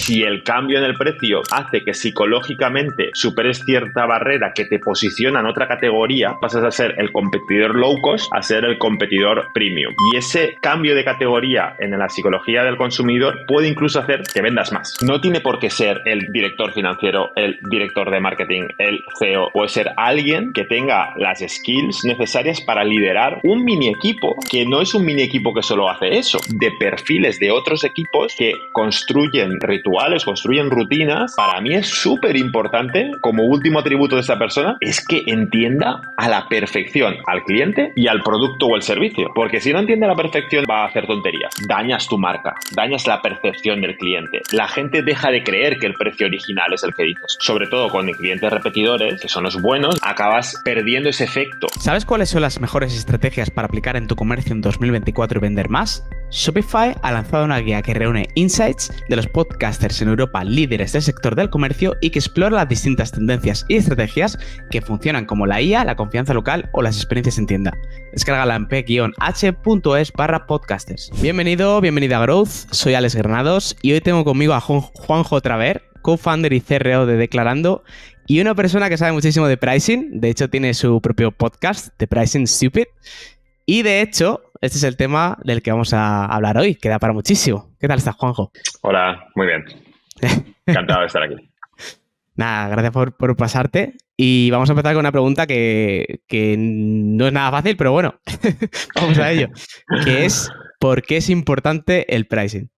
Si el cambio en el precio hace que psicológicamente superes cierta barrera que te posiciona en otra categoría, pasas a ser el competidor low cost a ser el competidor premium. Y ese cambio de categoría en la psicología del consumidor puede incluso hacer que vendas más. No tiene por qué ser el director financiero, el director de marketing, el CEO. Puede ser alguien que tenga las skills necesarias para liderar un mini equipo que no es un mini equipo que solo hace eso, de perfiles de otros equipos que construyen rituales, construyen rutinas. Para mí es súper importante como último atributo de esta persona es que entienda a la perfección al cliente y al producto o el servicio. Porque si no entiende a la perfección va a hacer tonterías. Dañas tu marca, dañas la percepción del cliente. La gente deja de creer que el precio original es el que dices. Sobre todo con clientes repetidores, que son los buenos, acabas perdiendo ese efecto. ¿Sabes cuáles son las mejores estrategias para aplicar en tu comercio en 2024 y vender más? Shopify ha lanzado una guía que reúne insights de los podcasters en Europa líderes del sector del comercio y que explora las distintas tendencias y estrategias que funcionan como la IA, la confianza local o las experiencias en tienda. Descárgala en p-h.es barra podcasters. Bienvenido, bienvenida a Growth, soy Alex Granados y hoy tengo conmigo a Juanjo Traver, co-founder y CRO de Declarando y una persona que sabe muchísimo de pricing, de hecho tiene su propio podcast, The Pricing Stupid, y de hecho, este es el tema del que vamos a hablar hoy, que da para muchísimo. ¿Qué tal estás, Juanjo? Hola, muy bien. Encantado de estar aquí. Nada, gracias por, pasarte. Y vamos a empezar con una pregunta que, que no es nada fácil, pero bueno, vamos a ello. Que es, ¿por qué es importante el pricing?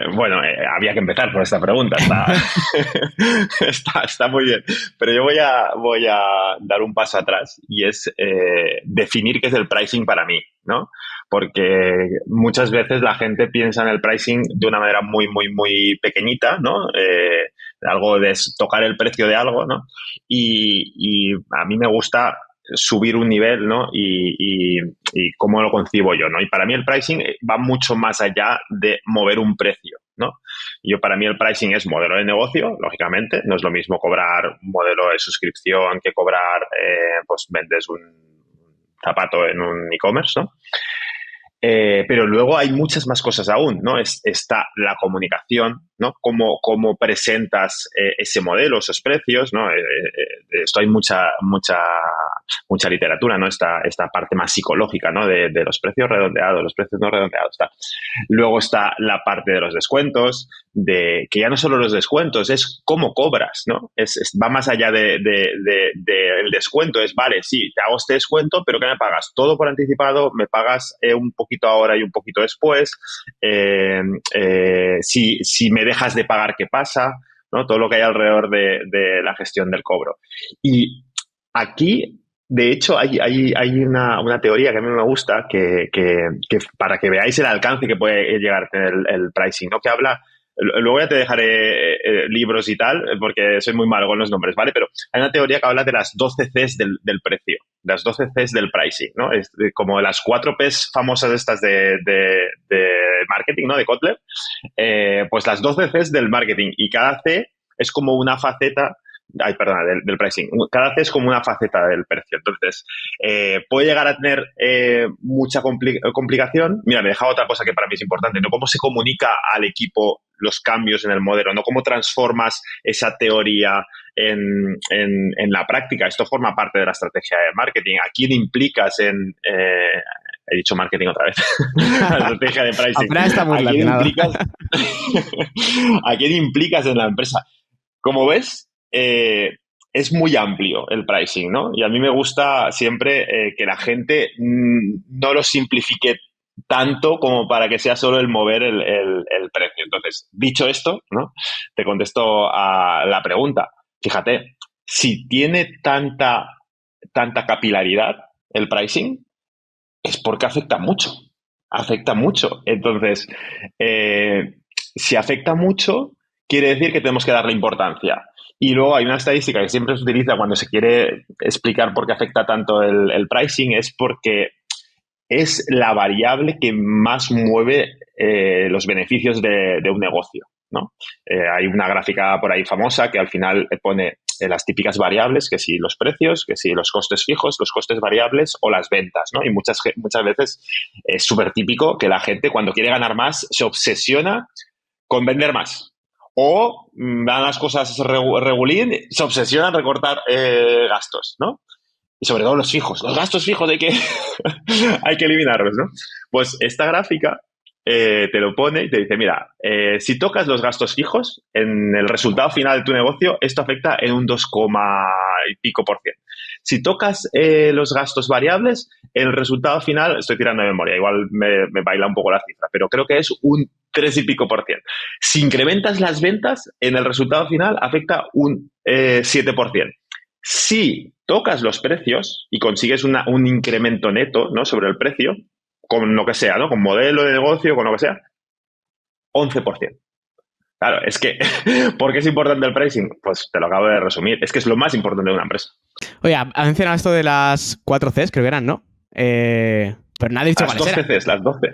Eh, bueno, eh, había que empezar por esta pregunta. Está, está, muy bien. Pero yo voy a, voy a dar un paso atrás y es eh, definir qué es el pricing para mí, ¿no? Porque muchas veces la gente piensa en el pricing de una manera muy, muy, muy pequeñita, ¿no? algo de tocar el precio de algo, ¿no? Y, y a mí me gusta subir un nivel, ¿no? Y, cómo lo concibo yo, ¿no? Y para mí el pricing va mucho más allá de mover un precio, ¿no? Yo para mí el pricing es modelo de negocio, lógicamente, no es lo mismo cobrar un modelo de suscripción que cobrar, eh, pues vendes un zapato en un e-commerce, ¿no? Eh, pero luego hay muchas más cosas aún, ¿no? Es, está la comunicación, ¿no? Cómo, cómo presentas eh, ese modelo, esos precios, ¿no? Eh, esto hay mucha, mucha, mucha literatura, ¿no? Esta, esta parte más psicológica, ¿no? De, de, los precios redondeados, los precios no redondeados. Está. Luego está la parte de los descuentos, de que ya no solo los descuentos, es cómo cobras, ¿no? Es, va más allá del de, de, descuento, es, vale, sí, te hago este descuento, pero ¿qué me pagas? Todo por anticipado, me pagas un poco ahora y un poquito después, eh, eh, si, si, me dejas de pagar, ¿qué pasa? ¿no? Todo lo que hay alrededor de, la gestión del cobro. Y aquí, de hecho, hay, hay, hay una, una, teoría que a mí me gusta, que, que, para que veáis el alcance que puede llegar a tener el, el pricing, ¿no? que habla Luego ya te dejaré eh, libros y tal, porque soy muy malo con los nombres, ¿vale? Pero hay una teoría que habla de las 12 Cs del, del precio, las 12 Cs del pricing, ¿no? Es como las 4 Ps famosas estas de, de, de marketing, ¿no? De Kotler, eh, pues las 12 Cs del marketing y cada C es como una faceta ay, perdona, del, pricing. Cada C es como una faceta del precio. Entonces, eh, puede llegar a tener eh, mucha complicación. Mira, me he dejado otra cosa que para mí es importante, ¿no? Cómo se comunica al equipo los cambios en el modelo, ¿no? Cómo transformas esa teoría en, en, la práctica. Esto forma parte de la estrategia de marketing. ¿A quién implicas en... Eh, he dicho marketing otra vez. la estrategia de pricing. ¿A, quién implicas, ¿A quién implicas en la empresa? Como ves, eh, es muy amplio el pricing, ¿no? Y a mí me gusta siempre eh, que la gente mm, no lo simplifique tanto como para que sea solo el mover el, precio. Entonces, dicho esto, ¿no? Te contesto a la pregunta. Fíjate, si tiene tanta, tanta capilaridad el pricing, es porque afecta mucho. Afecta mucho. Entonces, eh, si afecta mucho, quiere decir que tenemos que darle importancia. Y luego hay una estadística que siempre se utiliza cuando se quiere explicar por qué afecta tanto el, pricing, es porque es la variable que más mueve eh, los beneficios de, un negocio. ¿no? Eh, hay una gráfica por ahí famosa que al final pone eh, las típicas variables, que si los precios, que si los costes fijos, los costes variables o las ventas. ¿no? Y muchas, muchas veces es súper típico que la gente cuando quiere ganar más se obsesiona con vender más o mm, dan las cosas regulín, se obsesionan recortar eh, gastos, ¿no? Y sobre todo los fijos. Los gastos fijos hay que, hay que eliminarlos, ¿no? Pues esta gráfica eh, te lo pone y te dice, mira, eh, si tocas los gastos fijos, en el resultado final de tu negocio, esto afecta en un 2, y pico por ciento. Si tocas eh, los gastos variables, el resultado final, estoy tirando de memoria, igual me, baila un poco la cifra, pero creo que es un 3 y pico por ciento. Si incrementas las ventas, en el resultado final afecta un 7 por ciento. Si tocas los precios y consigues un incremento neto ¿no? sobre el precio, con lo que sea, ¿no? Con modelo de negocio, con lo que sea, 11%. Claro, es que, ¿por qué es importante el pricing? Pues te lo acabo de resumir. Es que es lo más importante de una empresa. Oye, ha mencionado esto de las 4 Cs, creo que eran, ¿no? Eh, pero nadie ha dicho las 12 Cs, las 12.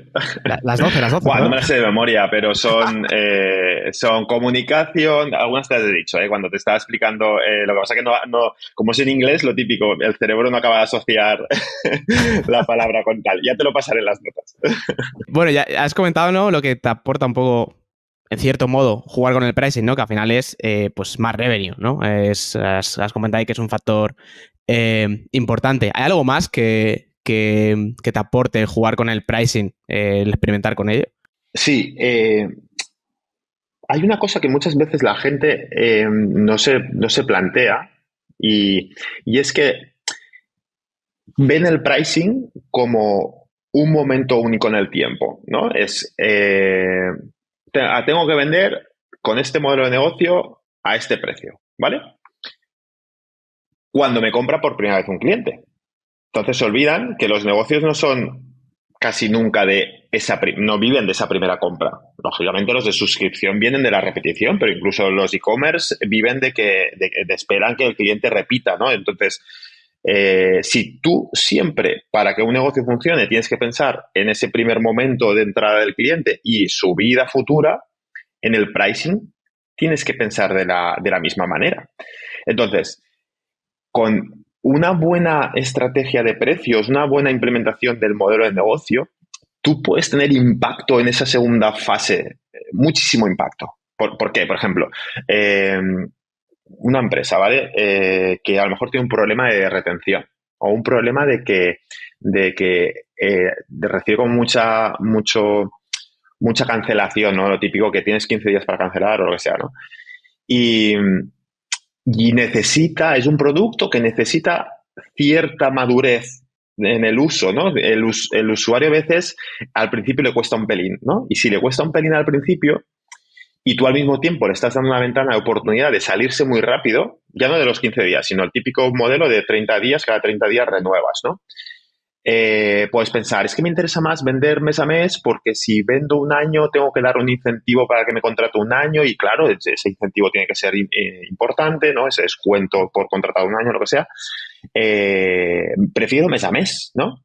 las 12, las 12. Bueno, no me las sé de memoria, pero son, eh, son comunicación, algunas te las he dicho, ¿eh? cuando te estaba explicando, eh, lo que pasa que no, no, como es en inglés, lo típico, el cerebro no acaba de asociar la palabra con tal. Ya te lo pasaré en las notas. bueno, ya has comentado, ¿no? Lo que te aporta un poco en cierto modo, jugar con el pricing, ¿no? Que al final es eh, pues más revenue, ¿no? Has, comentado ahí que es un factor eh, importante. ¿Hay algo más que, que, te aporte jugar con el pricing, el experimentar con ello? Sí, eh, hay una cosa que muchas veces la gente eh, no, se, no, se, plantea y, es que ven el pricing como un momento único en el tiempo, ¿no? Es, eh, ah, tengo que vender con este modelo de negocio a este precio, ¿vale? Cuando me compra por primera vez un cliente. Entonces se olvidan que los negocios no son casi nunca de esa, no viven de esa primera compra. Lógicamente los de suscripción vienen de la repetición, pero incluso los e-commerce viven de que esperan que el cliente repita, ¿no? Entonces, eh, si tú siempre, para que un negocio funcione, tienes que pensar en ese primer momento de entrada del cliente y su vida futura, en el pricing, tienes que pensar de la, de la misma manera. Entonces, con una buena estrategia de precios, una buena implementación del modelo de negocio, tú puedes tener impacto en esa segunda fase, eh, muchísimo impacto. ¿Por, qué? Por ejemplo, eh, una empresa, ¿vale? Eh, que a lo mejor tiene un problema de retención o un problema de que, de que recibe con mucha, mucho, mucha cancelación, ¿no? Lo típico que tienes 15 días para cancelar o lo que sea, ¿no? Y, y necesita, es un producto que necesita cierta madurez en el uso, ¿no? El, el, usuario a veces al principio le cuesta un pelín, ¿no? Y si le cuesta un pelín al principio y tú al mismo tiempo le estás dando una ventana de oportunidad de salirse muy rápido, ya no de los 15 días, sino el típico modelo de 30 días, cada 30 días renuevas, ¿no? eh, puedes pensar, es que me interesa más vender mes a mes porque si vendo un año tengo que dar un incentivo para que me contrate un año y claro, ese incentivo tiene que ser eh, importante, ¿no? Ese descuento por contratar un año, lo que sea. Eh, prefiero mes a mes, ¿no?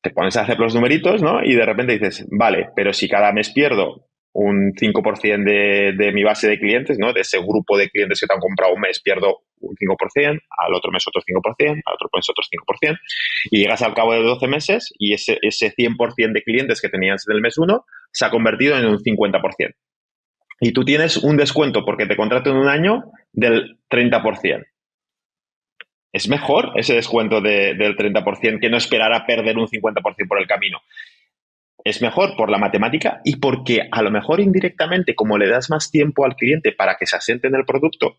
Te pones a hacer los numeritos, ¿no? Y de repente dices, vale, pero si cada mes pierdo un 5% de, de mi base de clientes, ¿no? De ese grupo de clientes que te han comprado un mes, pierdo un 5%, al otro mes otro 5%, al otro mes otro 5%, y llegas al cabo de 12 meses y ese, ese 100% de clientes que tenías en el mes 1 se ha convertido en un 50%. Y tú tienes un descuento porque te contrato en un año del 30%. Es mejor ese descuento del 30% que no esperar a perder un 50% por el camino es mejor por la matemática y porque a lo mejor indirectamente, como le das más tiempo al cliente para que se asiente en el producto,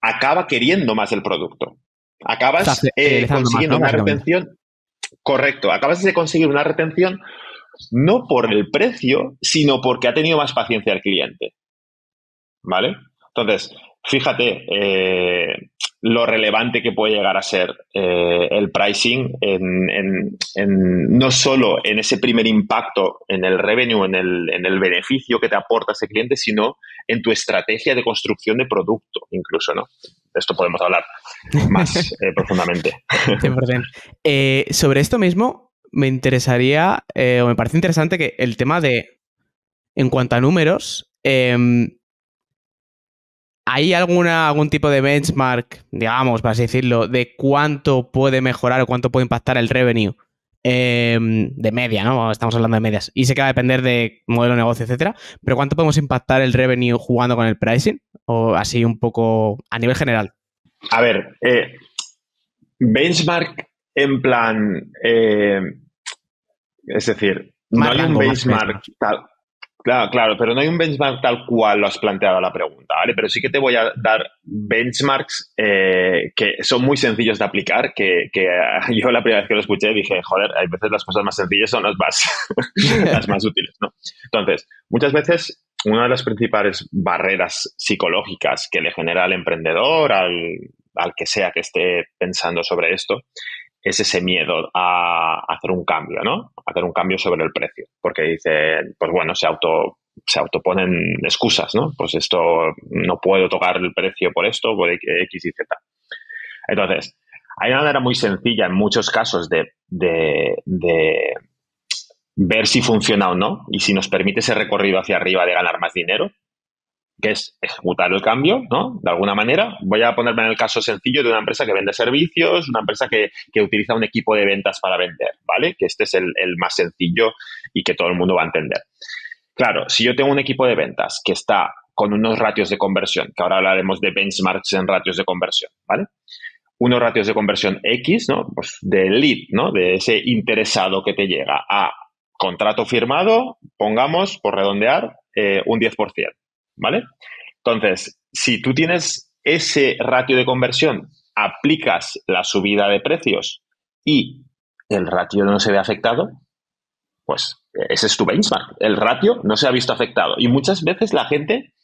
acaba queriendo más el producto. Acabas eh, consiguiendo una retención. Correcto, acabas de conseguir una retención no por el precio, sino porque ha tenido más paciencia el cliente. ¿Vale? Entonces, fíjate, eh, lo relevante que puede llegar a ser eh, el pricing en, no solo en ese primer impacto en el revenue, en el, en el, beneficio que te aporta ese cliente, sino en tu estrategia de construcción de producto, incluso, ¿no? De esto podemos hablar más eh, profundamente. Eh, sobre esto mismo, me interesaría, o me parece interesante que el tema de, en cuanto a números, em, ¿Hay alguna, algún tipo de benchmark, digamos, para así decirlo, de cuánto puede mejorar o cuánto puede impactar el revenue em, de media, ¿no? Estamos hablando de medias. Y sé que va a depender de modelo de negocio, etcétera. Pero ¿cuánto podemos impactar el revenue jugando con el pricing? O así un poco a nivel general. A ver, eh, benchmark en plan. Eh, es decir, no hay un benchmark tal. Claro, claro, pero no hay un benchmark tal cual lo has planteado la pregunta, ¿vale? Pero sí que te voy a dar benchmarks eh, que son muy sencillos de aplicar, que, yo la primera vez que lo escuché dije, joder, hay veces las cosas más sencillas son las más, las más útiles, ¿no? Entonces, muchas veces una de las principales barreras psicológicas que le genera al emprendedor, al, al que sea que esté pensando sobre esto, es ese miedo a hacer un cambio, ¿no? Hacer un cambio sobre el precio. Porque dice, pues bueno, se auto se autoponen excusas, ¿no? Pues esto no puedo tocar el precio por esto, por X y Z. Entonces, hay una manera muy sencilla en muchos casos de, de, de ver si funciona o no y si nos permite ese recorrido hacia arriba de ganar más dinero, que es ejecutar el cambio, ¿no? De alguna manera. Voy a ponerme en el caso sencillo de una empresa que vende servicios, una empresa que, utiliza un equipo de ventas para vender, ¿vale? Que este es el, más sencillo y que todo el mundo va a entender. Claro, si yo tengo un equipo de ventas que está con unos ratios de conversión, que ahora hablaremos de benchmarks en ratios de conversión, ¿vale? Unos ratios de conversión X, ¿no? Pues de lead, ¿no? De ese interesado que te llega a contrato firmado, pongamos, por redondear, eh, un 10%. ¿Vale? Entonces, si tú tienes ese ratio de conversión, aplicas la subida de precios y el ratio no se ve afectado, pues ese es tu benchmark. El ratio no se ha visto afectado. Y muchas veces la gente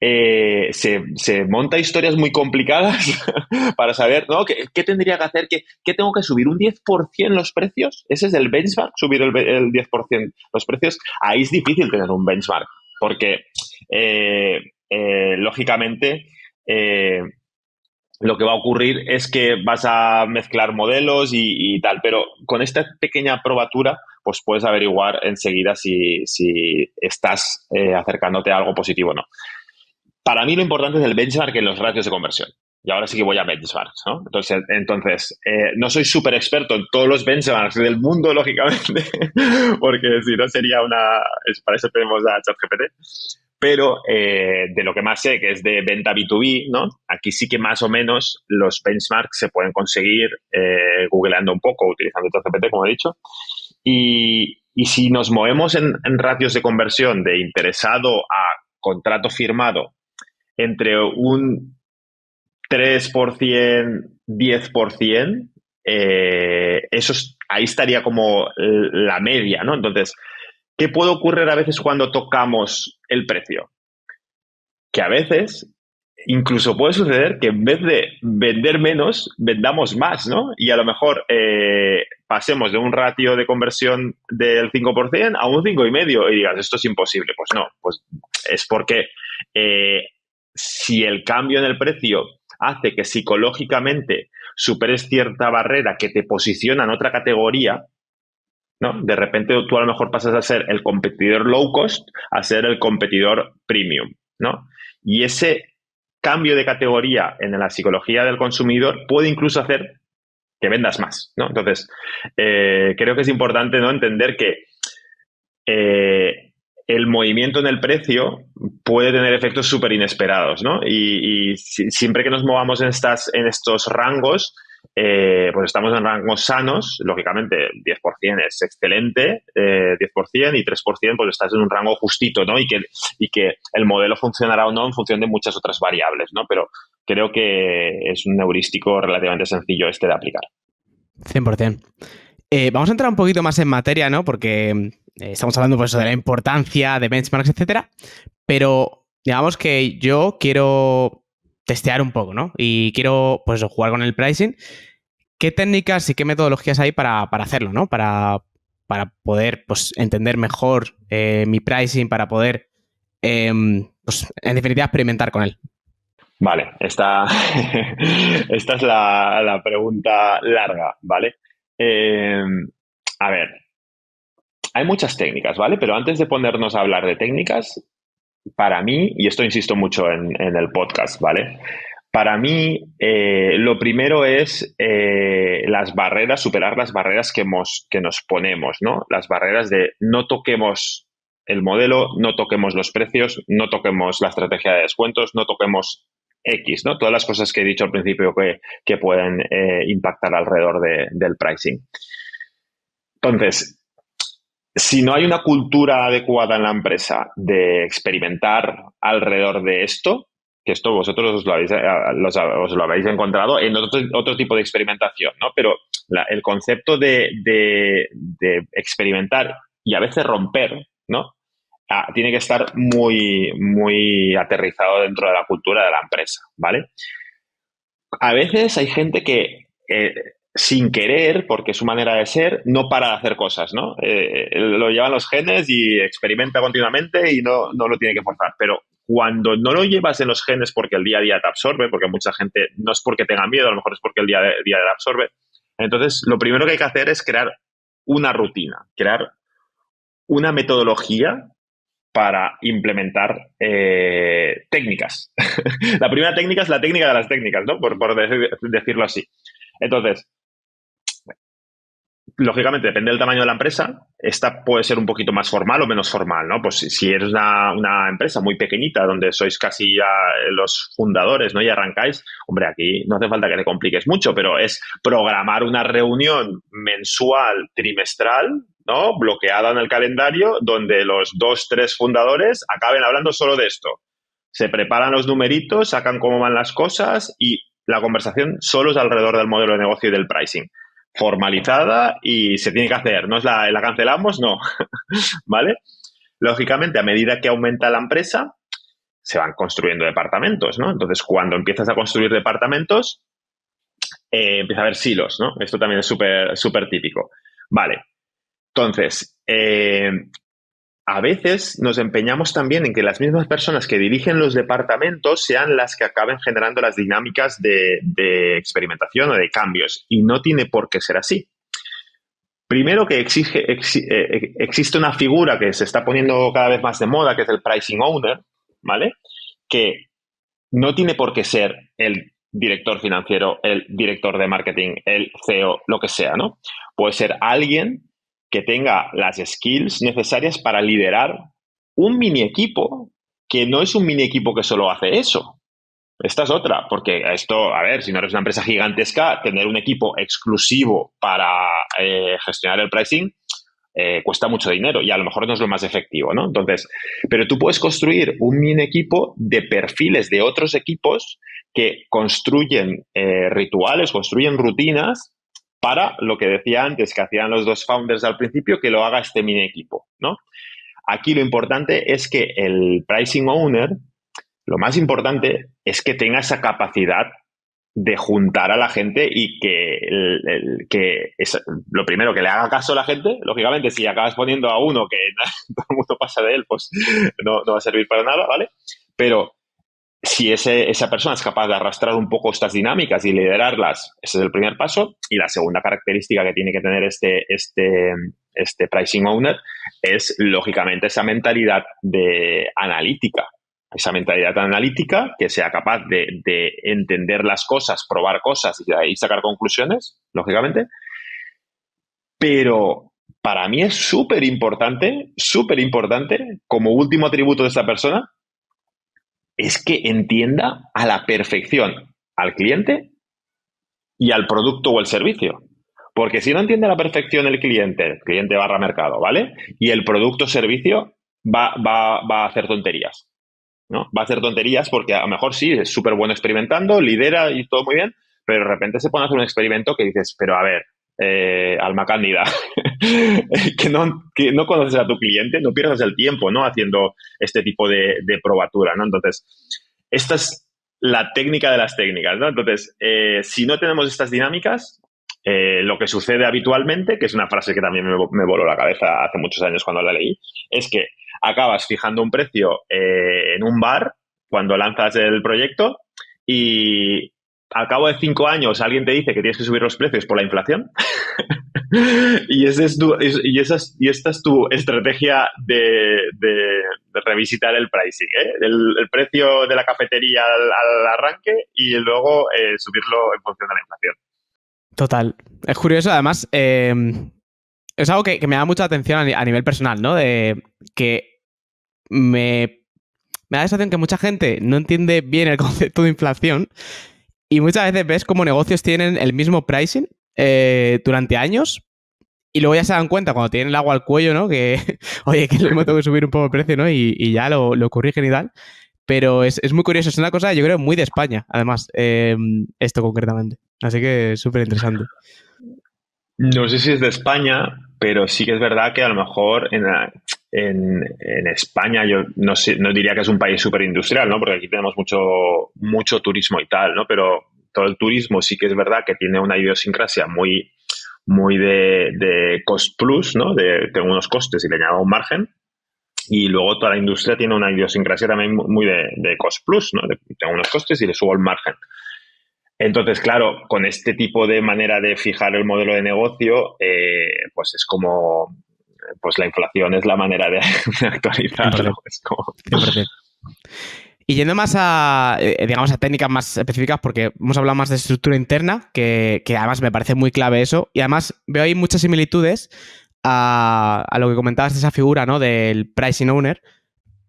eh, se, monta historias muy complicadas para saber, ¿no? ¿Qué, tendría que hacer? ¿Qué, tengo que subir? ¿Un 10% los precios? ¿Ese es el benchmark? ¿Subir el, el 10% los precios? Ahí es difícil tener un benchmark porque eh, eh, lógicamente eh, lo que va a ocurrir es que vas a mezclar modelos y, tal, pero con esta pequeña probatura, pues puedes averiguar enseguida si, estás acercándote a algo positivo o no. Para mí lo importante es el benchmark en los ratios de conversión. Y ahora sí que voy a benchmarks, ¿no? Entonces, entonces no soy súper experto en todos los benchmarks del mundo, lógicamente, porque si no sería una... Para eso tenemos a ChatGPT pero eh, de lo que más sé, que es de venta B2B, ¿no? Aquí sí que más o menos los benchmarks se pueden conseguir eh, googleando un poco, utilizando ChatGPT, como he dicho. Y, si nos movemos en, ratios de conversión de interesado a contrato firmado entre un 3%, 10%, eh, eso ahí estaría como la media, ¿no? Entonces, ¿Qué puede ocurrir a veces cuando tocamos el precio? Que a veces incluso puede suceder que en vez de vender menos, vendamos más, ¿no? Y a lo mejor eh, pasemos de un ratio de conversión del 5% a un 5,5% y digas, esto es imposible. Pues no, pues es porque eh, si el cambio en el precio hace que psicológicamente superes cierta barrera que te posiciona en otra categoría, de repente tú a lo mejor pasas a ser el competidor low cost a ser el competidor premium, ¿no? Y ese cambio de categoría en la psicología del consumidor puede incluso hacer que vendas más, ¿no? Entonces, eh, creo que es importante ¿no? entender que eh, el movimiento en el precio puede tener efectos súper inesperados, ¿no? Y, siempre que nos movamos en, estas, en estos rangos, eh, pues estamos en rangos sanos, lógicamente 10% es excelente, 10% eh, y 3% pues estás en un rango justito, ¿no? Y que, y que el modelo funcionará o no en función de muchas otras variables, ¿no? Pero creo que es un heurístico relativamente sencillo este de aplicar. 100%. Eh, vamos a entrar un poquito más en materia, ¿no? Porque estamos hablando pues, de la importancia de benchmarks, etcétera, pero digamos que yo quiero testear un poco, ¿no? Y quiero, pues, jugar con el pricing. ¿Qué técnicas y qué metodologías hay para, hacerlo, ¿no? Para, poder, pues, entender mejor eh, mi pricing, para poder, em, pues, en definitiva, experimentar con él. Vale, esta, esta es la, pregunta larga, ¿vale? Em, a ver, hay muchas técnicas, ¿vale? Pero antes de ponernos a hablar de técnicas, para mí, y esto insisto mucho en, el podcast, ¿vale? Para mí, eh, lo primero es eh, las barreras, superar las barreras que, que nos ponemos, ¿no? Las barreras de no toquemos el modelo, no toquemos los precios, no toquemos la estrategia de descuentos, no toquemos X, ¿no? Todas las cosas que he dicho al principio que, pueden eh, impactar alrededor del pricing. Entonces, si no hay una cultura adecuada en la empresa de experimentar alrededor de esto, que esto vosotros os lo habéis, eh, encontrado en otro, tipo de experimentación, ¿no? Pero el concepto de, experimentar y a veces romper, ¿no? Ah, tiene que estar muy, muy aterrizado dentro de la cultura de la empresa, ¿vale? A veces hay gente que eh, sin querer, porque es su manera de ser, no para de hacer cosas, ¿no? Eh, lo llevan los genes y experimenta continuamente y no, no lo tiene que forzar. Pero cuando no lo llevas en los genes porque el día a día te absorbe, porque mucha gente no es porque tenga miedo, a lo mejor es porque el día a día te absorbe. Entonces, lo primero que hay que hacer es crear una rutina, crear una metodología para implementar eh, técnicas. la primera técnica es la técnica de las técnicas, ¿no? Por, decirlo así. Entonces, lógicamente depende del tamaño de la empresa. Esta puede ser un poquito más formal o menos formal, ¿no? Pues si eres una, empresa muy pequeñita donde sois casi ya los fundadores, ¿no? Y arrancáis, hombre, aquí no hace falta que te compliques mucho, pero es programar una reunión mensual, trimestral, ¿no? Bloqueada en el calendario, donde los dos, tres fundadores acaben hablando solo de esto. Se preparan los numeritos, sacan cómo van las cosas y la conversación solo es alrededor del modelo de negocio y del pricing formalizada y se tiene que hacer. ¿No es la, la cancelamos? No. ¿Vale? Lógicamente, a medida que aumenta la empresa, se van construyendo departamentos, ¿no? Entonces, cuando empiezas a construir departamentos, eh, empieza a haber silos, ¿no? Esto también es súper súper típico. Vale. Entonces, eh, a veces nos empeñamos también en que las mismas personas que dirigen los departamentos sean las que acaben generando las dinámicas de, experimentación o de cambios. Y no tiene por qué ser así. Primero que exige, eh, existe una figura que se está poniendo cada vez más de moda, que es el pricing owner, ¿vale? Que no tiene por qué ser el director financiero, el director de marketing, el CEO, lo que sea, ¿no? Puede ser alguien que tenga las skills necesarias para liderar un mini equipo que no es un mini equipo que solo hace eso. Esta es otra, porque esto, a ver, si no eres una empresa gigantesca, tener un equipo exclusivo para eh, gestionar el pricing eh, cuesta mucho dinero y a lo mejor no es lo más efectivo, ¿no? Entonces, pero tú puedes construir un mini equipo de perfiles de otros equipos que construyen eh, rituales, construyen rutinas para lo que decía antes que hacían los dos founders al principio, que lo haga este mini equipo, ¿no? Aquí lo importante es que el pricing owner, lo más importante es que tenga esa capacidad de juntar a la gente y que, que es, lo primero, que le haga caso a la gente. Lógicamente, si acabas poniendo a uno que todo el mundo pasa de él, pues no, no va a servir para nada, ¿vale? Pero si esa persona es capaz de arrastrar un poco estas dinámicas y liderarlas, ese es el primer paso. Y la segunda característica que tiene que tener este, este, este pricing owner es, lógicamente, esa mentalidad de analítica. Esa mentalidad analítica que sea capaz de, de entender las cosas, probar cosas y de ahí sacar conclusiones, lógicamente. Pero para mí es súper importante, súper importante, como último atributo de esta persona, es que entienda a la perfección al cliente y al producto o el servicio. Porque si no entiende a la perfección el cliente, el cliente barra mercado, ¿vale? Y el producto o servicio va, va, va a hacer tonterías. ¿no? Va a hacer tonterías porque a lo mejor sí, es súper bueno experimentando, lidera y todo muy bien, pero de repente se pone a hacer un experimento que dices, pero a ver, eh, alma cándida, que, no, conoces a tu cliente, no pierdas el tiempo, ¿no? Haciendo este tipo de, probatura, ¿no? Entonces, esta es la técnica de las técnicas, ¿no? Entonces, eh, si no tenemos estas dinámicas, eh, lo que sucede habitualmente, que es una frase que también me, me, voló la cabeza hace muchos años cuando la leí, es que acabas fijando un precio en un bar cuando lanzas el proyecto y al cabo de cinco años alguien te dice que tienes que subir los precios por la inflación y, ese es esa y esta es tu estrategia de, revisitar el pricing, ¿eh? el, precio de la cafetería al, arranque y luego eh, subirlo en función de la inflación. Total. Es curioso, además, eh, es algo que, me da mucha atención a, nivel personal, ¿no? De que me, me da la sensación que mucha gente no entiende bien el concepto de inflación y muchas veces ves como negocios tienen el mismo pricing eh, durante años y luego ya se dan cuenta cuando tienen el agua al cuello, ¿no? Que, oye, que le tengo que subir un poco el precio, ¿no? Y, ya lo, lo, corrigen y tal. Pero es, muy curioso, es una cosa, yo creo, muy de España, además, em, esto concretamente. Así que súper interesante. No sé si es de España, pero sí que es verdad que a lo mejor en, en, España yo no, sé, no diría que es un país súper industrial, ¿no? Porque aquí tenemos mucho, mucho turismo y tal, ¿no? Pero todo el turismo sí que es verdad que tiene una idiosincrasia muy, muy de, cost plus, ¿no? De tengo unos costes y le añado un margen. Y luego toda la industria tiene una idiosincrasia también muy de, cost plus, ¿no? tengo unos costes y le subo el margen. Entonces, claro, con este tipo de manera de fijar el modelo de negocio, eh, pues es como, pues la inflación es la manera de, actualizarlo. Y yendo más a, eh, digamos, a técnicas más específicas, porque hemos hablado más de estructura interna, que, además me parece muy clave eso, y además veo ahí muchas similitudes a, lo que comentabas de esa figura, ¿no? Del pricing owner,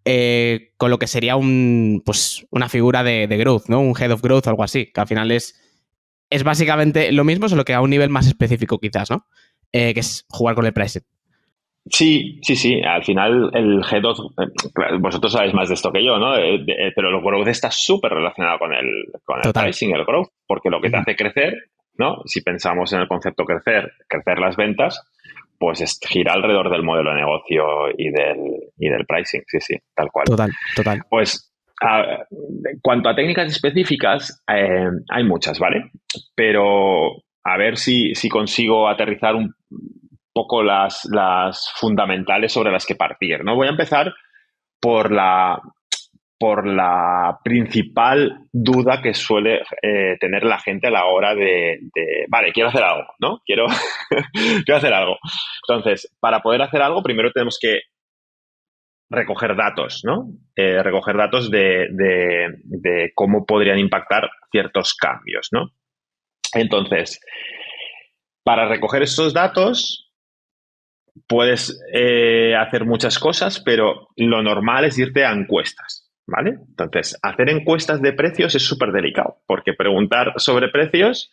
eh, con lo que sería un, pues, una figura de, growth, ¿no? Un head of growth o algo así, que al final es, es básicamente lo mismo, solo que a un nivel más específico quizás, ¿no? Eh, que es jugar con el pricing. Sí, sí, sí. Al final el G2, eh, vosotros sabéis más de esto que yo, ¿no? pero el growth está súper relacionado con el, con el pricing, el growth, porque lo que te hace crecer, ¿no? Si pensamos en el concepto crecer, crecer las ventas, pues es, gira alrededor del modelo de negocio y del, y del pricing, sí, sí, tal cual. Total, total. Pues en cuanto a técnicas específicas, eh, hay muchas, ¿vale? Pero a ver si, si consigo aterrizar un poco las, fundamentales sobre las que partir, ¿no? Voy a empezar por la, por la principal duda que suele eh, tener la gente a la hora de, vale, quiero hacer algo, ¿no? Quiero, quiero hacer algo. Entonces, para poder hacer algo, primero tenemos que recoger datos, ¿no? Eh, recoger datos de, de, cómo podrían impactar ciertos cambios, ¿no? Entonces, para recoger estos datos, puedes eh, hacer muchas cosas, pero lo normal es irte a encuestas, ¿vale? Entonces, hacer encuestas de precios es súper delicado, porque preguntar sobre precios,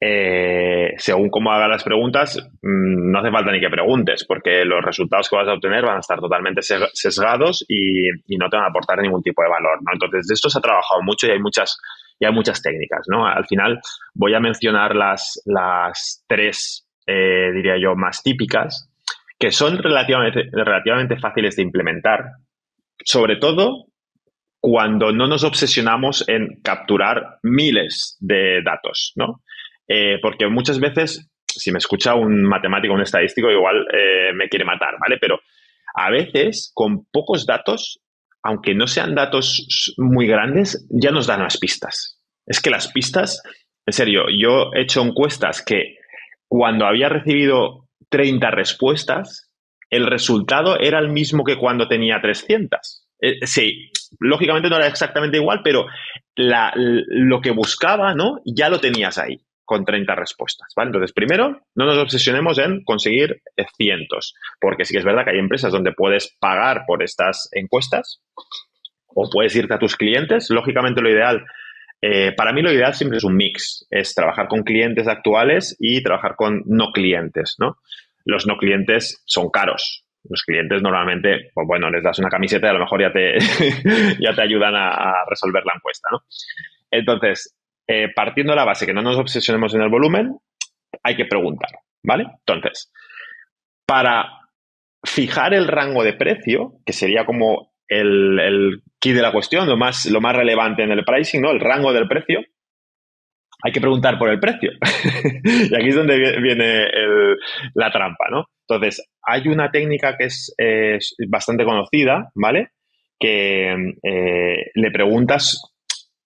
eh, según cómo hagas las preguntas, mm, no hace falta ni que preguntes, porque los resultados que vas a obtener van a estar totalmente sesgados y, no te van a aportar ningún tipo de valor, ¿no? Entonces, de esto se ha trabajado mucho y hay muchas, y hay muchas técnicas, ¿no? Al final voy a mencionar las, las tres, eh, diría yo, más típicas, que son relativamente, relativamente fáciles de implementar, sobre todo cuando no nos obsesionamos en capturar miles de datos, ¿no? Eh, porque muchas veces, si me escucha un matemático, un estadístico, igual eh, me quiere matar, ¿vale? Pero a veces, con pocos datos, aunque no sean datos muy grandes, ya nos dan las pistas. Es que las pistas, en serio, yo he hecho encuestas que cuando había recibido 30 respuestas, el resultado era el mismo que cuando tenía 300. Eh, sí, lógicamente no era exactamente igual, pero lo que buscaba, ¿no? Ya lo tenías ahí con 30 respuestas, ¿vale? Entonces, primero, no nos obsesionemos en conseguir cientos, porque sí que es verdad que hay empresas donde puedes pagar por estas encuestas o puedes irte a tus clientes. Lógicamente, lo ideal, eh, para mí lo ideal siempre es un mix, es trabajar con clientes actuales y trabajar con no clientes, ¿no? los no clientes son caros. Los clientes normalmente, pues bueno, les das una camiseta y a lo mejor ya te, ya te ayudan a, resolver la encuesta, ¿no? Entonces, eh, partiendo de la base que no nos obsesionemos en el volumen, hay que preguntar, ¿vale? Entonces, para fijar el rango de precio, que sería como el, el key de la cuestión, lo más, lo más relevante en el pricing, ¿no? El rango del precio, hay que preguntar por el precio. y aquí es donde viene la trampa, ¿no? Entonces, hay una técnica que es, bastante conocida, ¿vale? Que eh, le preguntas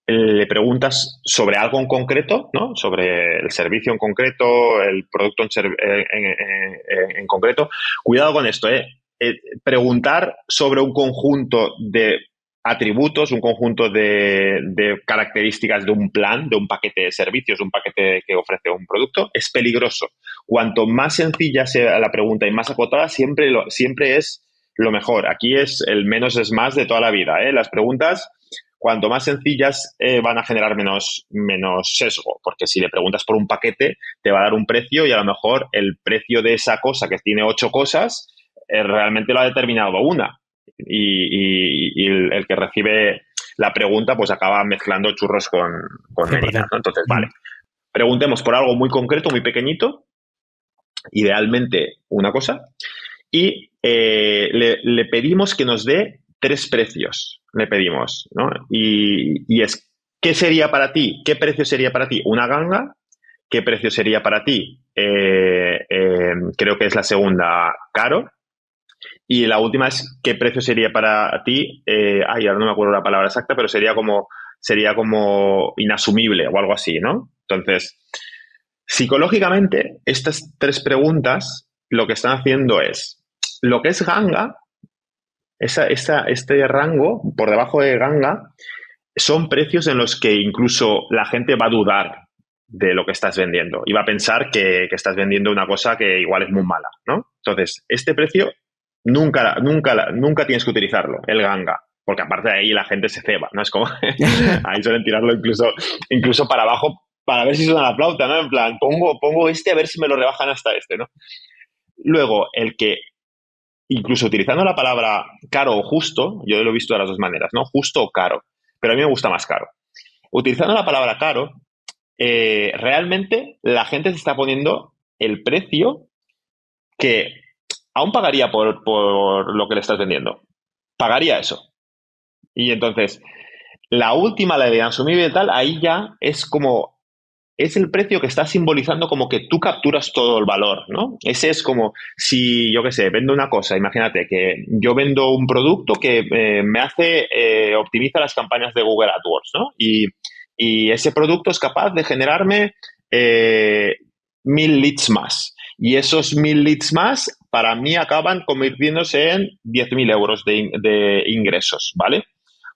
le preguntas sobre algo en concreto, ¿no? Sobre el servicio en concreto, el producto en, concreto. Cuidado con esto, ¿eh? ¿Eh? Preguntar sobre un conjunto de atributos, un conjunto de, características de un plan, de un paquete de servicios, de un paquete que ofrece un producto, es peligroso. Cuanto más sencilla sea la pregunta y más acotada, siempre, siempre es lo mejor. Aquí es el menos es más de toda la vida. ¿eh? Las preguntas cuanto más sencillas eh, van a generar menos, menos sesgo, porque si le preguntas por un paquete, te va a dar un precio y a lo mejor el precio de esa cosa que tiene ocho cosas, realmente lo ha determinado una. Y, el, que recibe la pregunta, pues acaba mezclando churros con, con Entonces, vale. Preguntemos por algo muy concreto, muy pequeñito, idealmente una cosa, y eh, le pedimos que nos dé tres precios le pedimos, ¿no? Y, es, ¿qué sería para ti? ¿Qué precio sería para ti una ganga? ¿Qué precio sería para ti? Eh, eh, creo que es la segunda, caro. Y la última es, ¿qué precio sería para ti? Eh, ay, ahora no me acuerdo la palabra exacta, pero sería como, sería como inasumible o algo así, ¿no? Entonces, psicológicamente, estas tres preguntas lo que están haciendo es, lo que es ganga esa, este rango, por debajo de ganga, son precios en los que incluso la gente va a dudar de lo que estás vendiendo y va a pensar que, estás vendiendo una cosa que igual es muy mala, ¿no? Entonces, este precio nunca, nunca, nunca tienes que utilizarlo, el ganga, porque aparte de ahí la gente se ceba, ¿no? Es como, ahí suelen tirarlo incluso, incluso para abajo para ver si suena la flauta, ¿no? En plan, pongo, pongo este a ver si me lo rebajan hasta este, ¿no? Luego, el que incluso utilizando la palabra caro o justo, yo lo he visto de las dos maneras, ¿no? Justo o caro, pero a mí me gusta más caro. Utilizando la palabra caro, eh, realmente la gente se está poniendo el precio que aún pagaría por, por lo que le estás vendiendo. Pagaría eso. Y entonces, la última, la de asumible y tal, ahí ya es como es el precio que está simbolizando como que tú capturas todo el valor, ¿no? Ese es como si, yo qué sé, vendo una cosa, imagínate que yo vendo un producto que eh, me hace, eh, optimiza las campañas de Google AdWords, ¿no? Y, ese producto es capaz de generarme eh, mil leads más. Y esos mil leads más, para mí, acaban convirtiéndose en 10.000 euros de, de ingresos, ¿vale?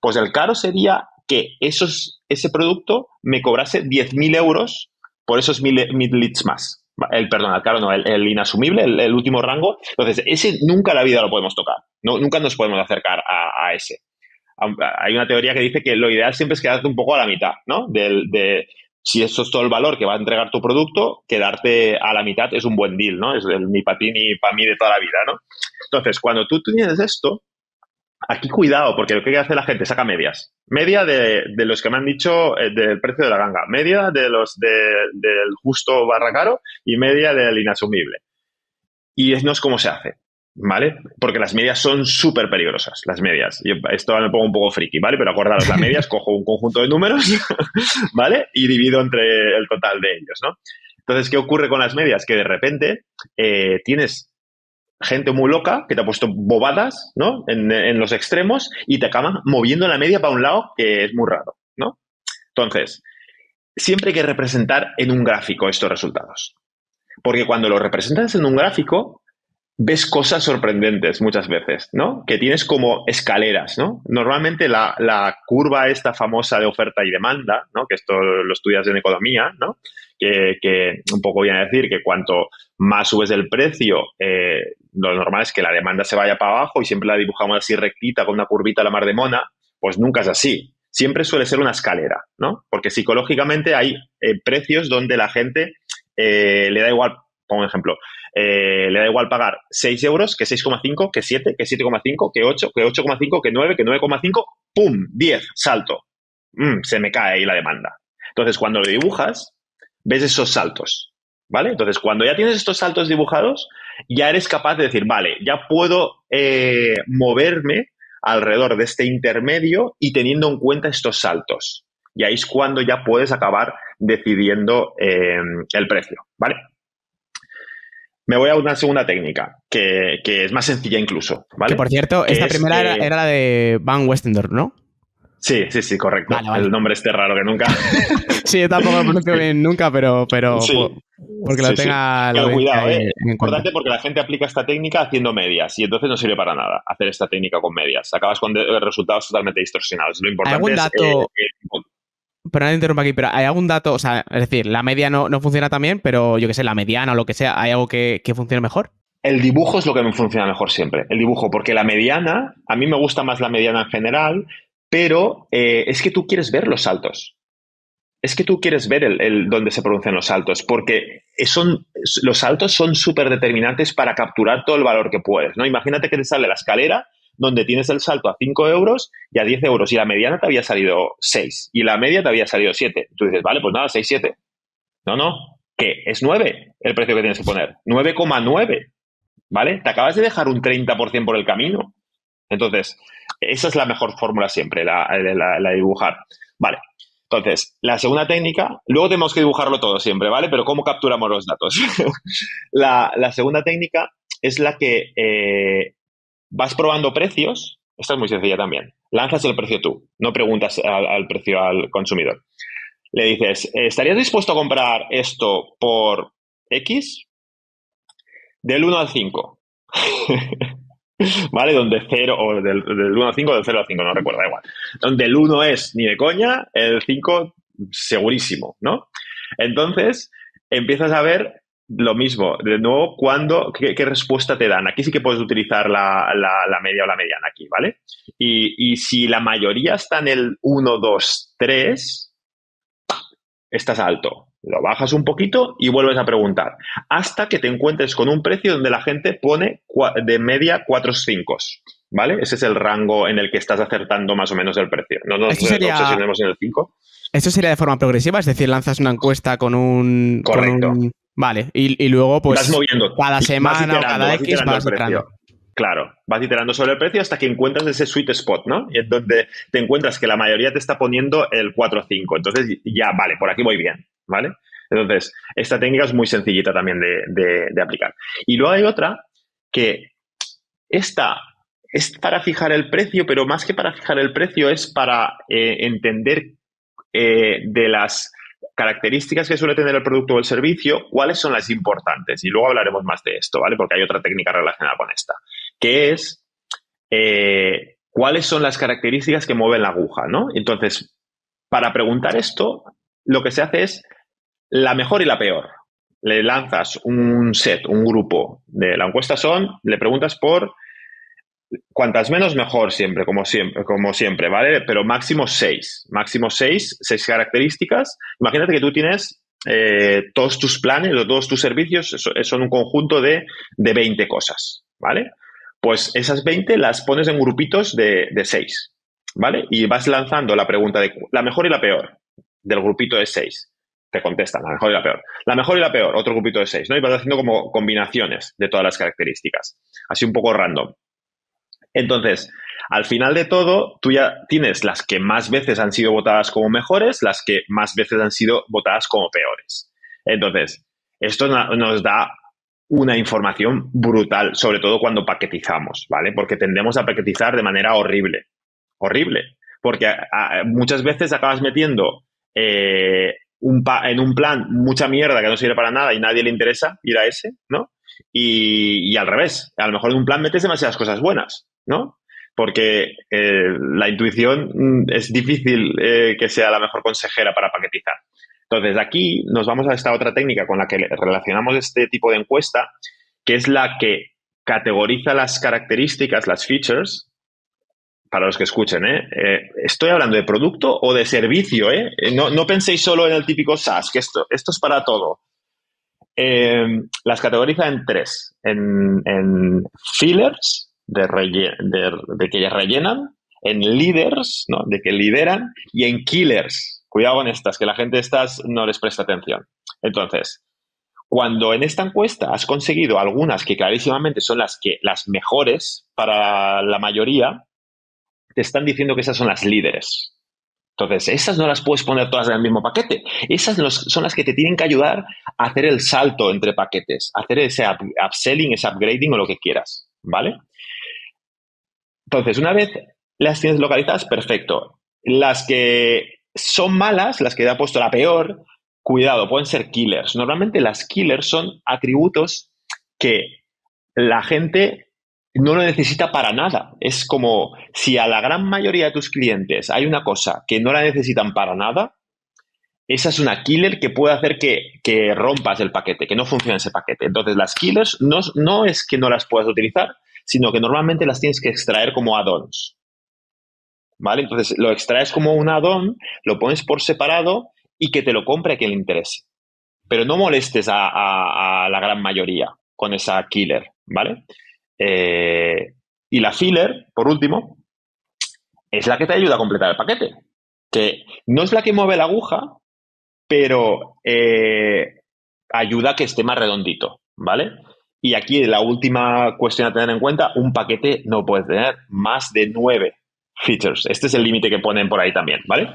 Pues el caro sería que esos, ese producto me cobrase 10.000 euros por esos 1.000 leads más. El, perdón, claro, no, el, inasumible, el, último rango. Entonces, ese nunca en la vida lo podemos tocar. No, nunca nos podemos acercar a, ese. Hay una teoría que dice que lo ideal siempre es quedarte un poco a la mitad, ¿no? de, si eso es todo el valor que va a entregar tu producto, quedarte a la mitad es un buen deal, ¿no? Es el, ni para ti ni para mí de toda la vida, ¿no? Entonces, cuando tú tienes esto, Aquí cuidado, porque lo que hace la gente, saca medias. Media de, los que me han dicho eh, del precio de la ganga, media de los del justo barra caro y media del inasumible. Y no es como se hace, ¿vale? Porque las medias son súper peligrosas, las medias. Yo, esto me pongo un poco friki, ¿vale? Pero acordaros, las medias cojo un conjunto de números, ¿vale? Y divido entre el total de ellos, ¿no? Entonces, ¿qué ocurre con las medias? Que de repente eh, tienes gente muy loca que te ha puesto bobadas, ¿no? En, los extremos y te acaba moviendo la media para un lado que es muy raro, ¿no? Entonces, siempre hay que representar en un gráfico estos resultados. Porque cuando lo representas en un gráfico, ves cosas sorprendentes muchas veces, ¿no? Que tienes como escaleras, ¿no? Normalmente la, la, curva esta famosa de oferta y demanda, ¿no? Que esto lo estudias en economía, ¿no? Que, un poco viene a decir que cuanto más subes el precio, eh, lo normal es que la demanda se vaya para abajo y siempre la dibujamos así rectita con una curvita a la mar de mona, pues nunca es así. Siempre suele ser una escalera, ¿no? Porque psicológicamente hay eh, precios donde la gente eh, le da igual, pongo un ejemplo, le da igual pagar 6 euros que 6,5, que 7, que 7,5, que 8, que 8,5, que 9, que 9,5, ¡pum! 10, salto. Mm, se me cae ahí la demanda. Entonces, cuando lo dibujas, ves esos saltos, ¿vale? Entonces, cuando ya tienes estos saltos dibujados, ya eres capaz de decir, vale, ya puedo eh, moverme alrededor de este intermedio y teniendo en cuenta estos saltos. Y ahí es cuando ya puedes acabar decidiendo eh, el precio, ¿vale? Me voy a una segunda técnica, que, es más sencilla incluso, ¿vale? por cierto, esta primera era, la de Van Westendorf, ¿no? Sí, sí, sí, correcto. El nombre este raro que nunca. sí, yo tampoco lo pronuncio bien nunca, pero, pero porque lo tenga. Pero cuidado, eh. Importante porque la gente aplica esta técnica haciendo medias y entonces no sirve para nada hacer esta técnica con medias. Acabas con resultados totalmente distorsionados. Lo importante ¿Hay algún dato... pero no interrumpa aquí, pero ¿hay algún dato? O sea, es decir, la media no, no funciona tan bien, pero yo que sé, la mediana o lo que sea, ¿hay algo que, que funcione mejor? El dibujo es lo que me funciona mejor siempre. El dibujo, porque la mediana, a mí me gusta más la mediana en general, pero eh, es que tú quieres ver los saltos. Es que tú quieres ver el, dónde se pronuncian los saltos, porque son, los saltos son súper determinantes para capturar todo el valor que puedes. ¿no? Imagínate que te sale la escalera donde tienes el salto a 5 euros y a 10 euros, y la mediana te había salido 6, y la media te había salido 7. Tú dices, vale, pues nada, 6, 7. No, no, que es 9 el precio que tienes que poner. 9,9. ¿Vale? Te acabas de dejar un 30% por el camino. Entonces, esa es la mejor fórmula siempre, la, de dibujar. Vale. Entonces, la segunda técnica, luego tenemos que dibujarlo todo siempre, ¿vale? Pero ¿cómo capturamos los datos? la, segunda técnica es la que eh, vas probando precios. Esta es muy sencilla también. Lanzas el precio tú, no preguntas al, precio al consumidor. Le dices, ¿estarías dispuesto a comprar esto por X? Del 1 al 5. ¿Vale? Donde 0, o del, 1 al 5 del 0 al 5, no recuerdo, igual. Donde el 1 es ni de coña, el 5 segurísimo, ¿no? Entonces, empiezas a ver lo mismo, de nuevo, cuando, qué, respuesta te dan. Aquí sí que puedes utilizar la, media o la mediana aquí, ¿vale? Y, y, si la mayoría está en el 1, 2, 3, estás alto lo bajas un poquito y vuelves a preguntar, hasta que te encuentres con un precio donde la gente pone de media 4 5, ¿vale? Ese es el rango en el que estás acertando más o menos el precio. No nos obsesionemos en el 5. Esto sería de forma progresiva, es decir, lanzas una encuesta con un... Correcto. Vale, y, luego pues vas moviendo, cada semana o cada X vas iterando. Claro, vas iterando sobre el precio hasta que encuentras ese sweet spot, ¿no? Y es donde te encuentras que la mayoría te está poniendo el 4-5. Entonces, ya, vale, por aquí voy bien. ¿vale? Entonces, esta técnica es muy sencillita también de, aplicar. Y luego hay otra que esta es para fijar el precio, pero más que para fijar el precio es para eh, entender eh, de las características que suele tener el producto o el servicio, cuáles son las importantes. Y luego hablaremos más de esto, ¿vale? Porque hay otra técnica relacionada con esta, que es eh, cuáles son las características que mueven la aguja, ¿no? Entonces, para preguntar esto, lo que se hace es la mejor y la peor. Le lanzas un set, un grupo de la encuesta son, le preguntas por cuantas menos mejor siempre, como siempre, como siempre, ¿vale? Pero máximo seis, máximo seis, seis características. Imagínate que tú tienes eh, todos tus planes o todos tus servicios son un conjunto de, de 20 cosas, ¿vale? Pues esas 20 las pones en grupitos de, de 6, ¿vale? Y vas lanzando la pregunta de la mejor y la peor del grupito de 6 te contestan la mejor y la peor. La mejor y la peor, otro grupito de seis, ¿no? Y vas haciendo como combinaciones de todas las características, así un poco random. Entonces, al final de todo, tú ya tienes las que más veces han sido votadas como mejores, las que más veces han sido votadas como peores. Entonces, esto nos da una información brutal, sobre todo cuando paquetizamos, ¿vale? Porque tendemos a paquetizar de manera horrible. Horrible. Porque muchas veces acabas metiendo eh, en un plan mucha mierda que no sirve para nada y nadie le interesa ir a ese, ¿no? Y, al revés, a lo mejor en un plan metes demasiadas cosas buenas, ¿no? Porque eh, la intuición mm, es difícil eh, que sea la mejor consejera para paquetizar. Entonces, aquí nos vamos a esta otra técnica con la que relacionamos este tipo de encuesta, que es la que categoriza las características, las features, para los que escuchen, ¿eh? ¿eh? estoy hablando de producto o de servicio, ¿eh? eh no, penséis solo en el típico SaaS, que esto, esto es para todo. Eh, las categoriza en tres, en, fillers, de, de, que rellenan, en leaders, ¿no? de que lideran, y en killers. Cuidado con estas, que la gente estas no les presta atención. Entonces, cuando en esta encuesta has conseguido algunas que clarísimamente son las que las mejores para la mayoría, te están diciendo que esas son las líderes. Entonces, esas no las puedes poner todas en el mismo paquete. Esas son las que te tienen que ayudar a hacer el salto entre paquetes, hacer ese upselling, ese upgrading o lo que quieras, ¿vale? Entonces, una vez las tienes localizadas, perfecto. Las que son malas, las que he puesto la peor, cuidado, pueden ser killers. Normalmente las killers son atributos que la gente no lo necesita para nada. Es como si a la gran mayoría de tus clientes hay una cosa que no la necesitan para nada, esa es una killer que puede hacer que, rompas el paquete, que no funcione ese paquete. Entonces, las killers no, no, es que no las puedas utilizar, sino que normalmente las tienes que extraer como add-ons. ¿Vale? Entonces, lo extraes como un add-on, lo pones por separado y que te lo compre a quien le interese. Pero no molestes a, la gran mayoría con esa killer, ¿vale? Eh, y la filler, por último, es la que te ayuda a completar el paquete. Que no es la que mueve la aguja, pero eh, ayuda a que esté más redondito, ¿vale? Y aquí la última cuestión a tener en cuenta, un paquete no puede tener más de nueve features. Este es el límite que ponen por ahí también, ¿vale?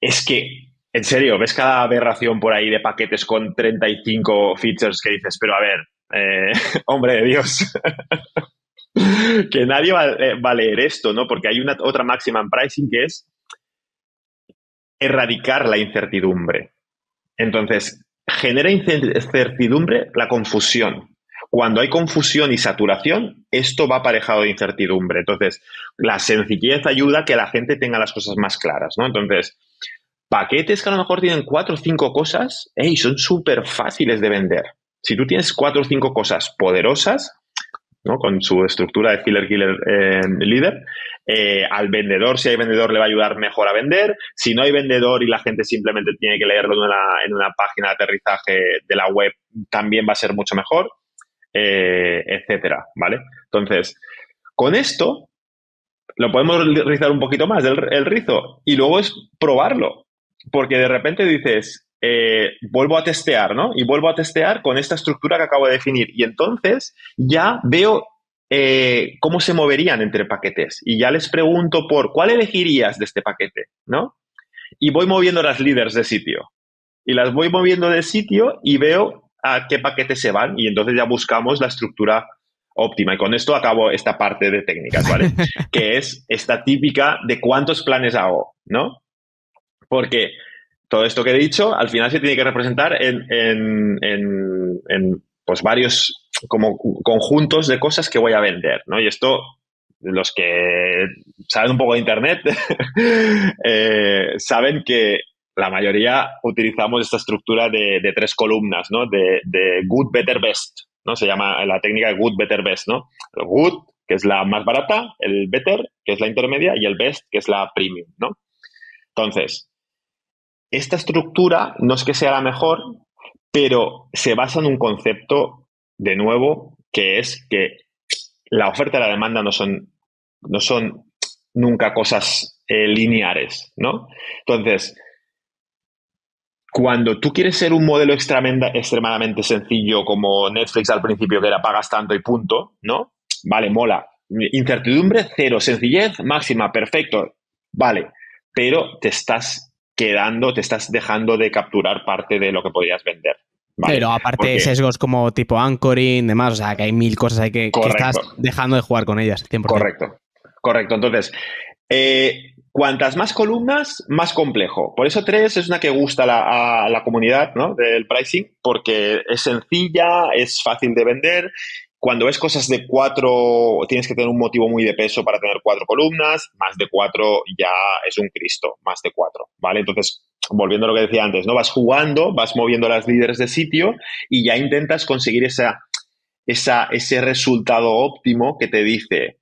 Es que, en serio, ves cada aberración por ahí de paquetes con 35 features que dices, pero a ver, eh, hombre de Dios. que nadie eh, va, a leer esto, ¿no? Porque hay una otra máxima en pricing que es erradicar la incertidumbre. Entonces, genera incertidumbre la confusión. Cuando hay confusión y saturación, esto va aparejado de incertidumbre. Entonces, la sencillez ayuda a que la gente tenga las cosas más claras, ¿no? Entonces, paquetes que a lo mejor tienen cuatro o cinco cosas, hey, son súper fáciles de vender. Si tú tienes cuatro o cinco cosas poderosas, ¿no? con su estructura de killer killer eh, líder, eh, al vendedor, si hay vendedor, le va a ayudar mejor a vender. Si no hay vendedor y la gente simplemente tiene que leerlo en una, en una página de aterrizaje de la web, también va a ser mucho mejor, eh, etcétera, ¿vale? Entonces, con esto lo podemos rizar un poquito más, el, el rizo, y luego es probarlo. Porque de repente dices, eh, vuelvo a testear, ¿no? Y vuelvo a testear con esta estructura que acabo de definir. Y entonces ya veo eh, cómo se moverían entre paquetes. Y ya les pregunto por cuál elegirías de este paquete, ¿no? Y voy moviendo las líderes de sitio. Y las voy moviendo de sitio y veo a qué paquete se van. Y entonces ya buscamos la estructura óptima. Y con esto acabo esta parte de técnicas, ¿vale? que es esta típica de cuántos planes hago, ¿no? Porque todo esto que he dicho al final se tiene que representar en, pues varios como conjuntos de cosas que voy a vender, ¿no? Y esto, los que saben un poco de Internet, eh, saben que la mayoría utilizamos esta estructura de, tres columnas, ¿no? De, de, good, better, best, ¿no? Se llama la técnica de good, better, best, ¿no? El good, que es la más barata, el better, que es la intermedia, y el best, que es la premium, ¿no? Entonces, esta estructura no es que sea la mejor, pero se basa en un concepto, de nuevo, que es que la oferta y la demanda no son, no son nunca cosas eh, lineares, ¿no? Entonces, cuando tú quieres ser un modelo extremadamente sencillo como Netflix al principio, que era pagas tanto y punto, ¿no? Vale, mola. Incertidumbre, cero. Sencillez, máxima, perfecto. Vale. Pero te estás quedando, te estás dejando de capturar parte de lo que podrías vender. Pero aparte de sesgos como tipo anchoring, demás, o sea, que hay mil cosas ahí que, estás dejando de jugar con ellas, 100%. Correcto, correcto. Entonces, eh, cuantas más columnas, más complejo. Por eso tres es una que gusta a la comunidad ¿no? del pricing, porque es sencilla, es fácil de vender cuando ves cosas de cuatro, tienes que tener un motivo muy de peso para tener cuatro columnas, más de cuatro ya es un Cristo, más de cuatro, ¿vale? Entonces, volviendo a lo que decía antes, ¿no? Vas jugando, vas moviendo las líderes de sitio y ya intentas conseguir ese resultado óptimo que te dice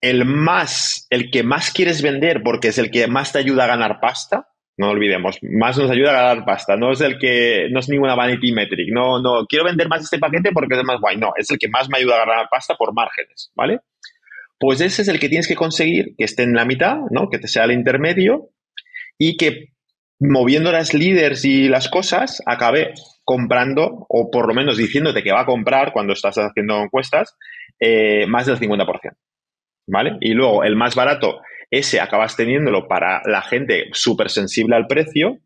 el más, el que más quieres vender porque es el que más te ayuda a ganar pasta, no olvidemos, más nos ayuda a ganar pasta. No es el que, no es ninguna vanity metric. No, no, quiero vender más este paquete porque es más guay. No, es el que más me ayuda a ganar pasta por márgenes, ¿vale? Pues ese es el que tienes que conseguir que esté en la mitad, ¿no? Que te sea el intermedio y que moviendo las líderes y las cosas acabe comprando o por lo menos diciéndote que va a comprar cuando estás haciendo encuestas eh, más del 50%. ¿Vale? Y luego el más barato ese acabas teniéndolo para la gente súper sensible al precio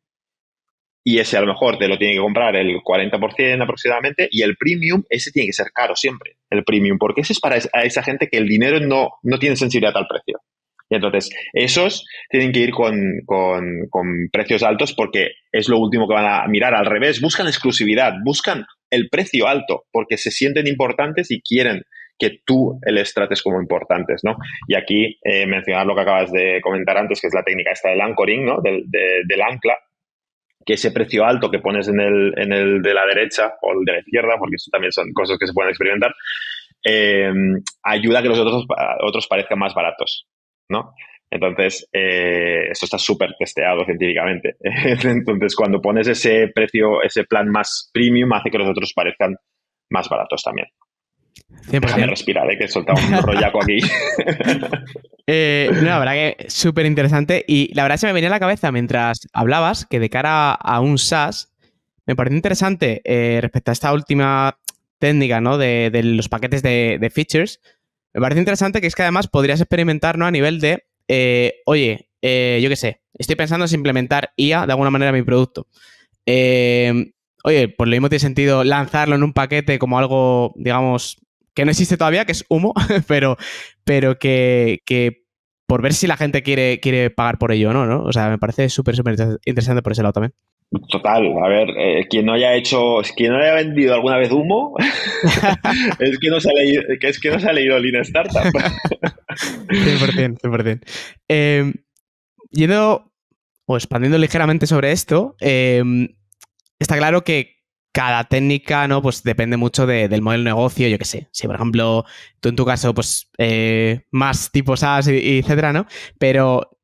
y ese a lo mejor te lo tiene que comprar el 40% aproximadamente y el premium, ese tiene que ser caro siempre, el premium, porque ese es para esa gente que el dinero no, no tiene sensibilidad al precio. Y entonces, esos tienen que ir con, precios altos porque es lo último que van a mirar. Al revés, buscan exclusividad, buscan el precio alto porque se sienten importantes y quieren que tú les trates como importantes, ¿no? Y aquí eh, mencionar lo que acabas de comentar antes, que es la técnica esta del anchoring, ¿no? Del, del ancla, que ese precio alto que pones en el, en el de la derecha o el de la izquierda, porque eso también son cosas que se pueden experimentar, eh, ayuda a que los otros, otros parezcan más baratos, ¿no? Entonces, eh, esto está súper testeado científicamente. Entonces, cuando pones ese precio, ese plan más premium, hace que los otros parezcan más baratos también. 100%. Déjame respirar, ¿eh? que he soltado un rollaco aquí. eh, no, la verdad que súper interesante. Y la verdad se me venía a la cabeza mientras hablabas que de cara a un SaaS, me pareció interesante eh, respecto a esta última técnica ¿no? de, los paquetes de, features. Me parece interesante que es que además podrías experimentar ¿no? a nivel de, eh, oye, yo qué sé, estoy pensando en implementar IA de alguna manera en mi producto. oye, pues lo mismo tiene sentido lanzarlo en un paquete como algo, digamos, que no existe todavía, que es humo, pero, pero que, por ver si la gente quiere, quiere pagar por ello o no, ¿no? O sea, me parece súper, súper interesante por ese lado también. Total, a ver, eh, quien no haya hecho, quien no haya vendido alguna vez humo, es que no se ha leído, es que no se ha leído Lean Startup. 100%, 100%. Eh, yendo o expandiendo ligeramente sobre esto, eh, está claro que cada técnica, ¿no? Pues depende mucho del modelo de negocio, yo qué sé. Si, por ejemplo, tú en tu caso, pues eh, más tipos SaaS, etcétera, ¿no? Pero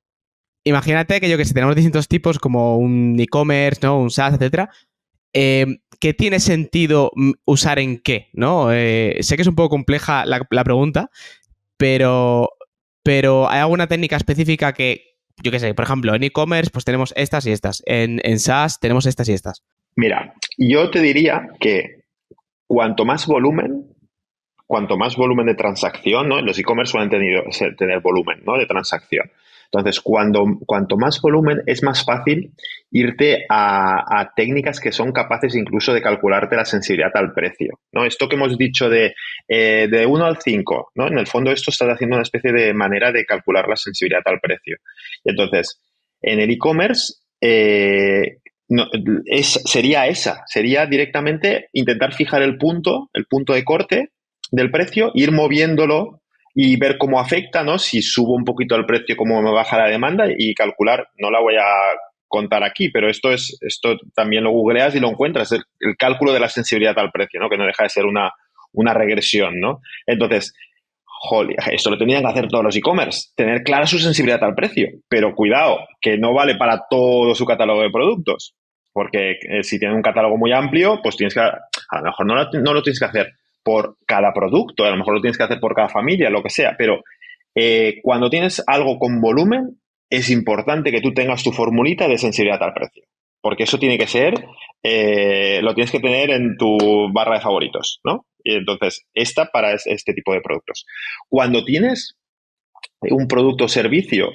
imagínate que yo que sé, tenemos distintos tipos como un e-commerce, ¿no? Un SaaS, etcétera. Eh, ¿Qué tiene sentido usar en qué? ¿no? Eh, sé que es un poco compleja la, pregunta, pero, pero ¿hay alguna técnica específica que, yo qué sé, por ejemplo, en e-commerce pues tenemos estas y estas, en SaaS tenemos estas y estas? Mira, yo te diría que cuanto más volumen, cuanto más volumen de transacción, ¿no? Los e-commerce suelen tener, volumen, ¿no? De transacción. Entonces, cuando, cuanto más volumen, es más fácil irte a, técnicas que son capaces incluso de calcularte la sensibilidad al precio. ¿no? Esto que hemos dicho de, eh, de 1 al 5, ¿no? en el fondo esto está haciendo una especie de manera de calcular la sensibilidad al precio. Y entonces, en el e-commerce, eh, es, sería esa, sería directamente intentar fijar el punto, el punto de corte del precio, ir moviéndolo y ver cómo afecta, ¿no? Si subo un poquito el precio, cómo me baja la demanda y calcular, no la voy a contar aquí, pero esto es, esto también lo googleas y lo encuentras, el, cálculo de la sensibilidad al precio, ¿no? Que no deja de ser una, una regresión, ¿no? Entonces, joder, esto lo tenían que hacer todos los e-commerce, tener clara su sensibilidad al precio, pero cuidado, que no vale para todo su catálogo de productos, porque eh, si tiene un catálogo muy amplio, pues tienes que, a lo mejor no lo, no lo tienes que hacer por cada producto, a lo mejor lo tienes que hacer por cada familia, lo que sea, pero eh, cuando tienes algo con volumen, es importante que tú tengas tu formulita de sensibilidad al precio, porque eso tiene que ser, eh, lo tienes que tener en tu barra de favoritos, ¿no? Y entonces, esta para este tipo de productos. Cuando tienes un producto o servicio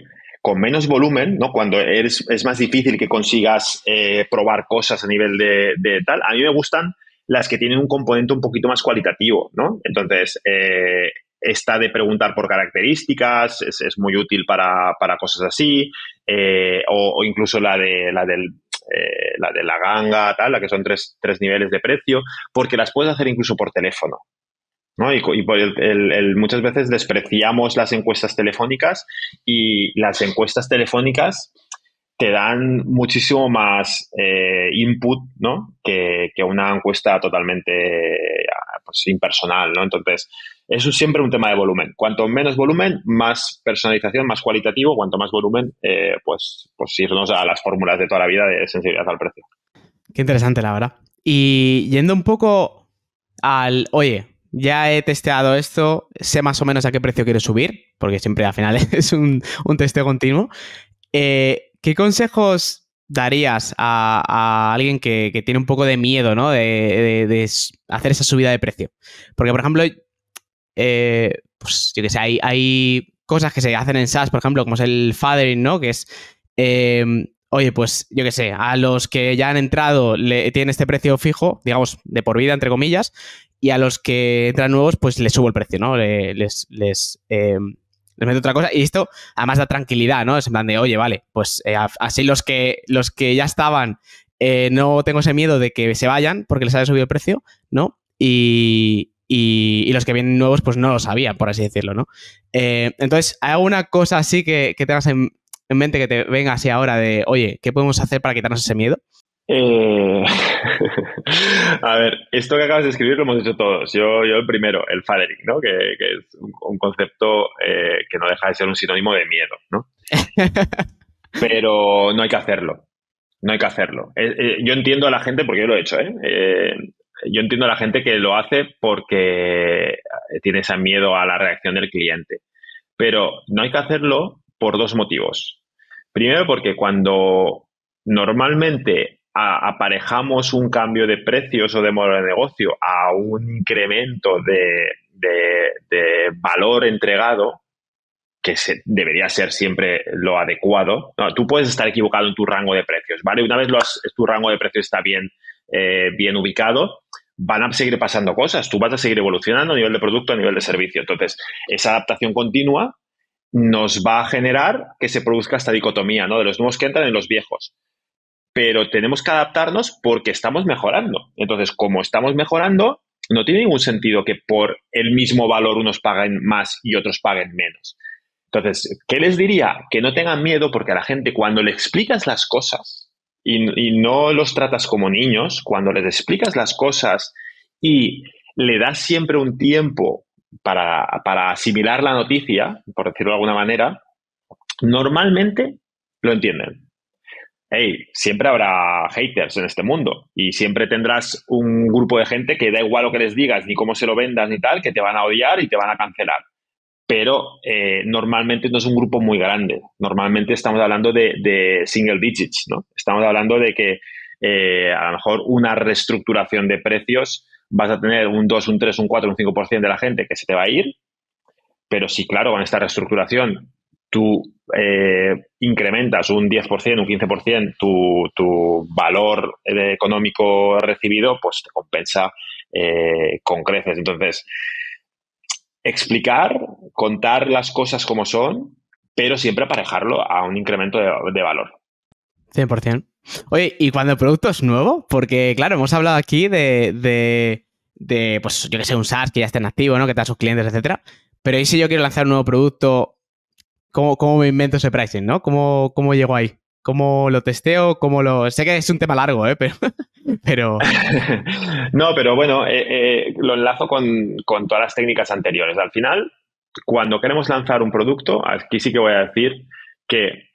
con menos volumen, ¿no? Cuando eres, es más difícil que consigas eh, probar cosas a nivel de, tal, a mí me gustan las que tienen un componente un poquito más cualitativo, ¿no? Entonces, eh, esta de preguntar por características es, muy útil para, cosas así, eh, o, incluso la de la del eh, la de la ganga, tal, la que son tres, tres niveles de precio, porque las puedes hacer incluso por teléfono. ¿No? Y, y muchas veces despreciamos las encuestas telefónicas y las encuestas telefónicas te dan muchísimo más eh, input ¿no? que, una encuesta totalmente pues, impersonal. ¿no? Entonces, eso es siempre un tema de volumen. Cuanto menos volumen, más personalización, más cualitativo. Cuanto más volumen, eh, pues, pues irnos a las fórmulas de toda la vida de sensibilidad al precio. Qué interesante, la verdad. Y yendo un poco al, oye, ya he testeado esto, sé más o menos a qué precio quiero subir, porque siempre al final es un, un testeo continuo. Eh, ¿Qué consejos darías a, alguien que, tiene un poco de miedo, ¿no? De, hacer esa subida de precio. Porque, por ejemplo, eh, pues yo que sé, hay, cosas que se hacen en SaaS, por ejemplo, como es el fathering, ¿no? Que es, em, oye, pues yo que sé, a los que ya han entrado le tienen este precio fijo, digamos, de por vida, entre comillas, y a los que entran nuevos, pues les subo el precio, ¿no? les, les, em, les meto otra cosa. Y esto además da tranquilidad, ¿no? Es en plan de, oye, vale, pues eh, así los que, los que ya estaban, eh, no tengo ese miedo de que se vayan porque les haya subido el precio, ¿no? Y, y, los que vienen nuevos, pues no lo sabían, por así decirlo, ¿no? Eh, entonces, ¿hay alguna cosa así que, que tengas en, en mente que te venga así ahora de, oye, ¿qué podemos hacer para quitarnos ese miedo? Eh, a ver, esto que acabas de escribir lo hemos hecho todos. Yo, yo el primero, el fathering, ¿no? Que, es un, concepto eh, que no deja de ser un sinónimo de miedo, ¿no? Pero no hay que hacerlo. No hay que hacerlo. Eh, yo entiendo a la gente, porque yo lo he hecho, ¿eh? Yo entiendo a la gente que lo hace porque tiene ese miedo a la reacción del cliente. Pero no hay que hacerlo por dos motivos. Primero, porque cuando normalmente aparejamos un cambio de precios o de modelo de negocio a un incremento de, valor entregado, que debería ser siempre lo adecuado. tú puedes estar equivocado en tu rango de precios, ¿vale? Una vez tu rango de precios está bien, eh, bien ubicado, van a seguir pasando cosas. Tú vas a seguir evolucionando a nivel de producto, a nivel de servicio. Entonces, esa adaptación continua nos va a generar que se produzca esta dicotomía, ¿no? De los nuevos que entran en los viejos pero tenemos que adaptarnos porque estamos mejorando. Entonces, como estamos mejorando, no tiene ningún sentido que por el mismo valor unos paguen más y otros paguen menos. Entonces, ¿qué les diría? Que no tengan miedo porque a la gente cuando le explicas las cosas y, no los tratas como niños, cuando les explicas las cosas y le das siempre un tiempo para, asimilar la noticia, por decirlo de alguna manera, normalmente lo entienden hey, siempre habrá haters en este mundo y siempre tendrás un grupo de gente que da igual lo que les digas, ni cómo se lo vendas, ni tal, que te van a odiar y te van a cancelar. Pero eh, normalmente no es un grupo muy grande. Normalmente estamos hablando de, single digits, ¿no? Estamos hablando de que eh, a lo mejor una reestructuración de precios vas a tener un 2, un 3, un 4, un 5% de la gente que se te va a ir. Pero sí, claro, con esta reestructuración tú eh, incrementas un 10%, un 15% tu, tu valor económico recibido, pues te compensa eh, con creces. Entonces, explicar, contar las cosas como son, pero siempre aparejarlo a un incremento de, valor. 100%. Oye, ¿y cuando el producto es nuevo? Porque, claro, hemos hablado aquí de, de, de pues, yo que sé, un SaaS que ya esté en activo, ¿no? Que te sus clientes, etcétera. Pero ¿y si yo quiero lanzar un nuevo producto ¿Cómo, me invento ese pricing, no? ¿Cómo, cómo llego ahí? ¿Cómo lo testeo? ¿Cómo lo...? Sé que es un tema largo, ¿eh? Pero... no, pero bueno, eh, eh, lo enlazo con, todas las técnicas anteriores. Al final, cuando queremos lanzar un producto, aquí sí que voy a decir que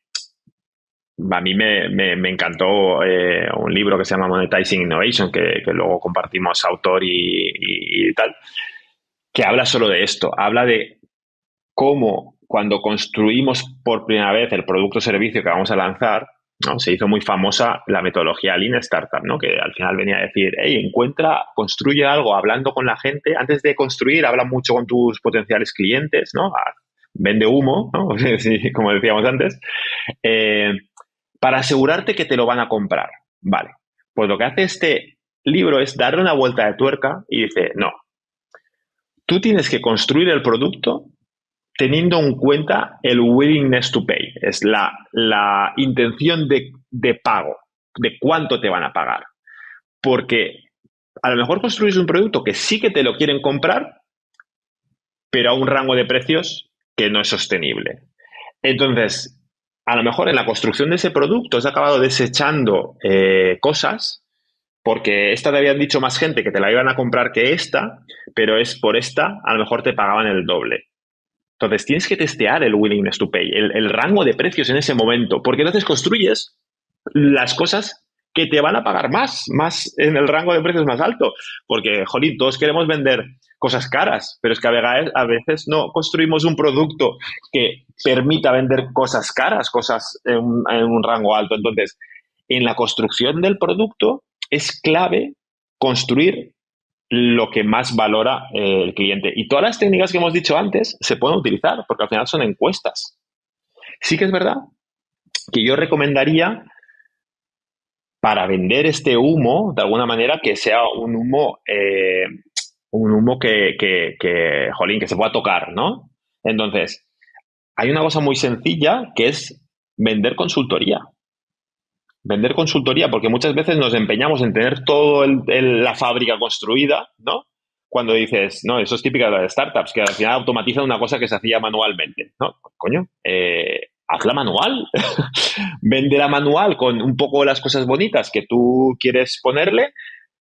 a mí me, encantó eh, un libro que se llama Monetizing Innovation, que, luego compartimos autor y, tal, que habla solo de esto, habla de cómo cuando construimos por primera vez el producto o servicio que vamos a lanzar, se hizo muy famosa la metodología Lean Startup, ¿no? que al final venía a decir, hey, encuentra, construye algo hablando con la gente. Antes de construir, habla mucho con tus potenciales clientes, ¿no? Ah, vende humo, ¿no? como decíamos antes, eh, para asegurarte que te lo van a comprar. Vale, pues lo que hace este libro es darle una vuelta de tuerca y dice, no, tú tienes que construir el producto teniendo en cuenta el willingness to pay, es la, la intención de, de, pago, de cuánto te van a pagar. Porque a lo mejor construyes un producto que sí que te lo quieren comprar, pero a un rango de precios que no es sostenible. Entonces, a lo mejor en la construcción de ese producto has acabado desechando eh, cosas porque esta te habían dicho más gente que te la iban a comprar que esta, pero es por esta, a lo mejor te pagaban el doble. Entonces tienes que testear el willingness to pay, el, rango de precios en ese momento, porque entonces construyes las cosas que te van a pagar más, más en el rango de precios más alto. Porque, jolín, todos queremos vender cosas caras, pero es que a veces no construimos un producto que permita vender cosas caras, cosas en un rango alto. Entonces, en la construcción del producto es clave construir lo que más valora eh, el cliente. Y todas las técnicas que hemos dicho antes se pueden utilizar porque al final son encuestas. Sí que es verdad que yo recomendaría para vender este humo, de alguna manera, que sea un humo, eh, un humo que, que, que, que se pueda tocar, ¿no? Entonces, hay una cosa muy sencilla que es vender consultoría. Vender consultoría, porque muchas veces nos empeñamos en tener toda la fábrica construida, ¿no? Cuando dices, no, eso es típico de las startups, que al final automatizan una cosa que se hacía manualmente, ¿no? Coño, eh, hazla manual. Véndela manual con un poco las cosas bonitas que tú quieres ponerle.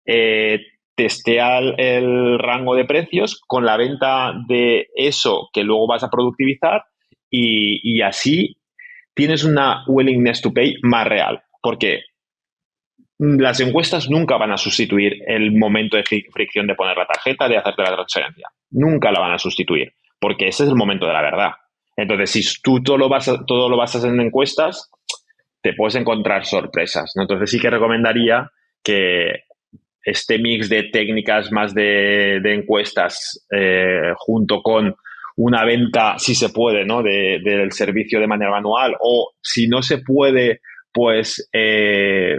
Eh, testea el, rango de precios con la venta de eso que luego vas a productivizar y, así tienes una willingness to pay más real. Porque las encuestas nunca van a sustituir el momento de fricción de poner la tarjeta, de hacerte la transferencia. Nunca la van a sustituir, porque ese es el momento de la verdad. Entonces, si tú todo lo, basas en encuestas, te puedes encontrar sorpresas. Entonces, sí que recomendaría que este mix de técnicas más de, encuestas eh, junto con una venta, si se puede, ¿no? del servicio de manera manual o si no se puede, pues eh,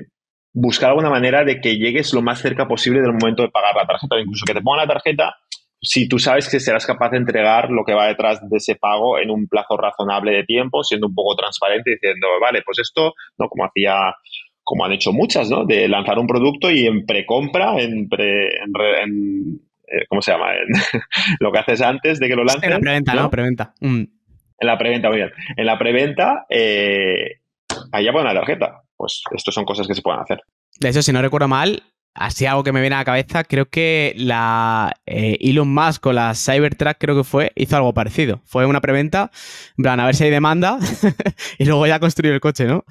buscar alguna manera de que llegues lo más cerca posible del momento de pagar la tarjeta, incluso que te pongan la tarjeta si tú sabes que serás capaz de entregar lo que va detrás de ese pago en un plazo razonable de tiempo, siendo un poco transparente, diciendo, vale, pues esto, ¿no? Como hacía como han hecho muchas, ¿no? De lanzar un producto y en precompra, en, pre, en, eh, ¿cómo se llama? lo que haces antes de que lo lances. En la preventa, ¿no? Preventa. Mm. En la preventa, muy bien. En la preventa, eh, allá pone la tarjeta. Pues esto son cosas que se pueden hacer. De hecho, si no recuerdo mal, así algo que me viene a la cabeza, creo que la eh, Elon Musk con la Cybertruck, creo que fue, hizo algo parecido. Fue una preventa, en plan, a ver si hay demanda y luego ya construyó el coche, ¿no?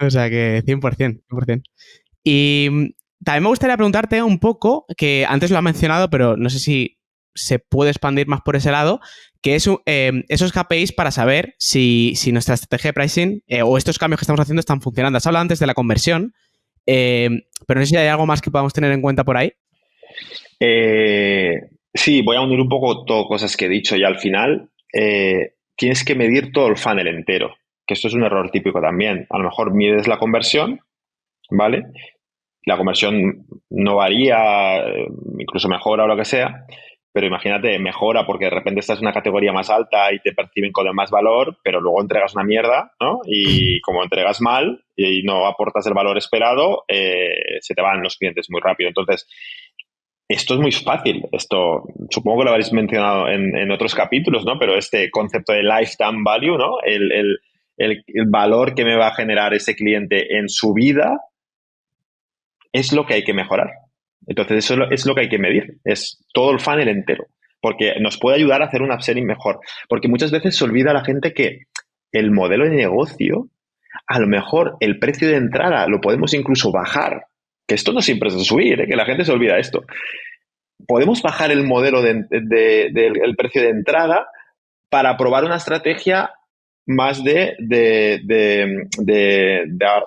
O sea que 100%, 100%. Y mm, también me gustaría preguntarte un poco, que antes lo ha mencionado, pero no sé si se puede expandir más por ese lado, que es eh, esos KPIs para saber si, nuestra estrategia de pricing eh, o estos cambios que estamos haciendo están funcionando. Has hablado antes de la conversión, eh, pero no sé si hay algo más que podamos tener en cuenta por ahí. Eh, sí, voy a unir un poco todo cosas que he dicho y al final eh, tienes que medir todo el funnel entero, que esto es un error típico también. A lo mejor mides la conversión, ¿vale? La conversión no varía, incluso mejora o lo que sea, pero imagínate, mejora porque de repente estás en una categoría más alta y te perciben con el más valor, pero luego entregas una mierda, ¿no? Y como entregas mal y no aportas el valor esperado, eh, se te van los clientes muy rápido. Entonces, esto es muy fácil. Esto supongo que lo habéis mencionado en, otros capítulos, ¿no? Pero este concepto de lifetime value, ¿no? El, el valor que me va a generar ese cliente en su vida es lo que hay que mejorar. Entonces, eso es lo que hay que medir, es todo el funnel entero, porque nos puede ayudar a hacer un upselling mejor. Porque muchas veces se olvida la gente que el modelo de negocio, a lo mejor el precio de entrada lo podemos incluso bajar, que esto no siempre es de subir, ¿eh? que la gente se olvida esto. Podemos bajar el modelo del precio de entrada para probar una estrategia más de, de,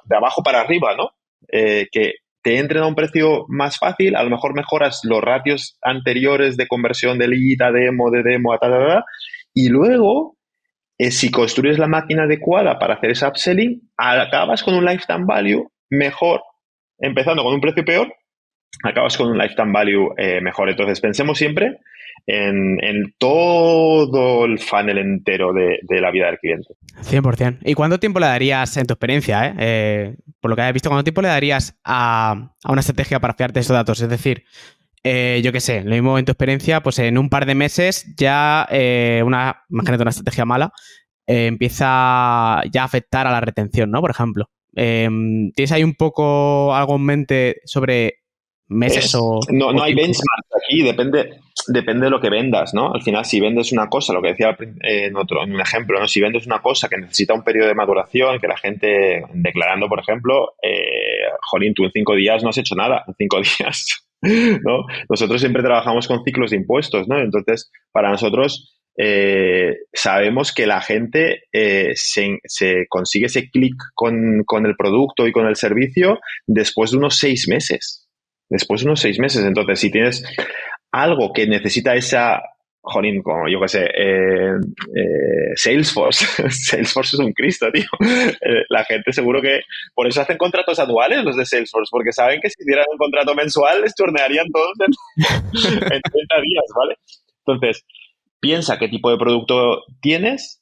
abajo para arriba, ¿no? Eh, que te entren a un precio más fácil, a lo mejor mejoras los ratios anteriores de conversión de lead demo, de demo a y luego, eh, si construyes la máquina adecuada para hacer ese upselling, acabas con un lifetime value mejor, empezando con un precio peor, acabas con un lifetime value eh, mejor. Entonces, pensemos siempre en, todo el funnel entero de, la vida del cliente. 100%. ¿Y cuánto tiempo le darías, en tu experiencia, eh, eh, por lo que hayas visto, cuánto tiempo le darías a, una estrategia para fiarte esos datos? Es decir, eh, yo qué sé, lo mismo en tu experiencia, pues en un par de meses ya una, imagínate una estrategia mala, empieza ya a afectar a la retención, ¿no? Por ejemplo. ¿Tienes ahí un poco algo en mente sobre meses o... No, no hay benchmark aquí, depende, depende de lo que vendas, ¿no? Al final, si vendes una cosa, lo que decía en, otro, en un ejemplo, ¿no? Si vendes una cosa que necesita un periodo de maduración, que la gente, declarando, por ejemplo, eh, jolín, tú en cinco días no has hecho nada, en cinco días, ¿no? Nosotros siempre trabajamos con ciclos de impuestos, ¿no? Entonces, para nosotros, eh, sabemos que la gente eh, se, se, consigue ese clic con, con el producto y con el servicio después de unos seis meses después de unos seis meses. Entonces, si tienes algo que necesita esa, jolín, como yo qué sé, eh, eh, Salesforce. Salesforce es un Cristo, tío. Eh, la gente seguro que por eso hacen contratos anuales los de Salesforce, porque saben que si hicieran un contrato mensual les turnearían todos en, en 30 días, ¿vale? Entonces, piensa qué tipo de producto tienes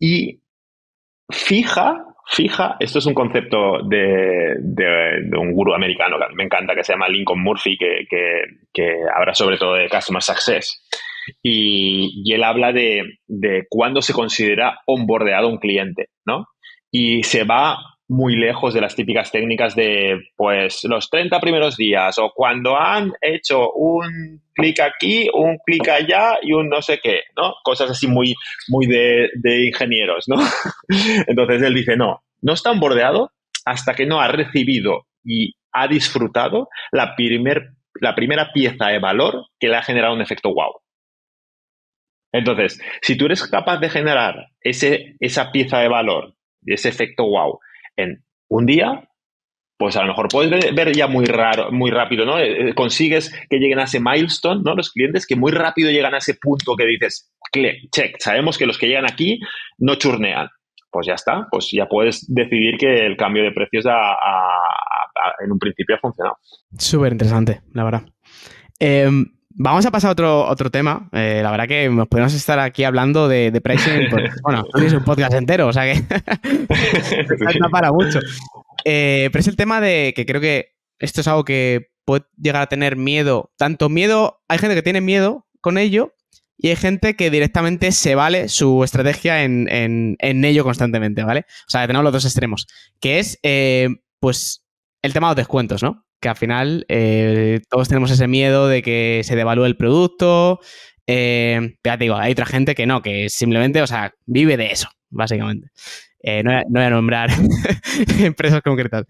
y fija, fija, esto es un concepto de, un gurú americano que me encanta, que se llama Lincoln Murphy, que, habla sobre todo de Customer Success. Y, y él habla de, de cuándo se considera onboardeado un cliente, ¿no? Y se va muy lejos de las típicas técnicas de, pues, los 30 primeros días o cuando han hecho un clic aquí, un clic allá y un no sé qué, ¿no? Cosas así muy, muy de, ingenieros, ¿no? Entonces él dice, no, no está bordeado hasta que no ha recibido y ha disfrutado la, primer, la primera pieza de valor que le ha generado un efecto wow. Entonces, si tú eres capaz de generar ese, esa pieza de valor, ese efecto wow, en un día, pues a lo mejor puedes ver ya muy raro, muy rápido, ¿no? Eh, eh, consigues que lleguen a ese milestone, ¿no? Los clientes que muy rápido llegan a ese punto que dices, check, sabemos que los que llegan aquí no churnean. Pues ya está, pues ya puedes decidir que el cambio de precios en un principio ha funcionado. Súper interesante, la verdad. Em, Vamos a pasar a otro, otro tema. Eh, la verdad que nos podemos estar aquí hablando de, de pricing. Pues, bueno, es un podcast entero, o sea que no para mucho. Eh, pero es el tema de que creo que esto es algo que puede llegar a tener miedo. Tanto miedo, hay gente que tiene miedo con ello y hay gente que directamente se vale su estrategia en, ello constantemente, ¿vale? O sea, tenemos los dos extremos. Que es, eh, pues, el tema de los descuentos, ¿no? Que al final eh, todos tenemos ese miedo de que se devalúe el producto. Eh, ya te digo, hay otra gente que no, que simplemente, o sea, vive de eso, básicamente. Eh, no, voy a nombrar empresas concretas.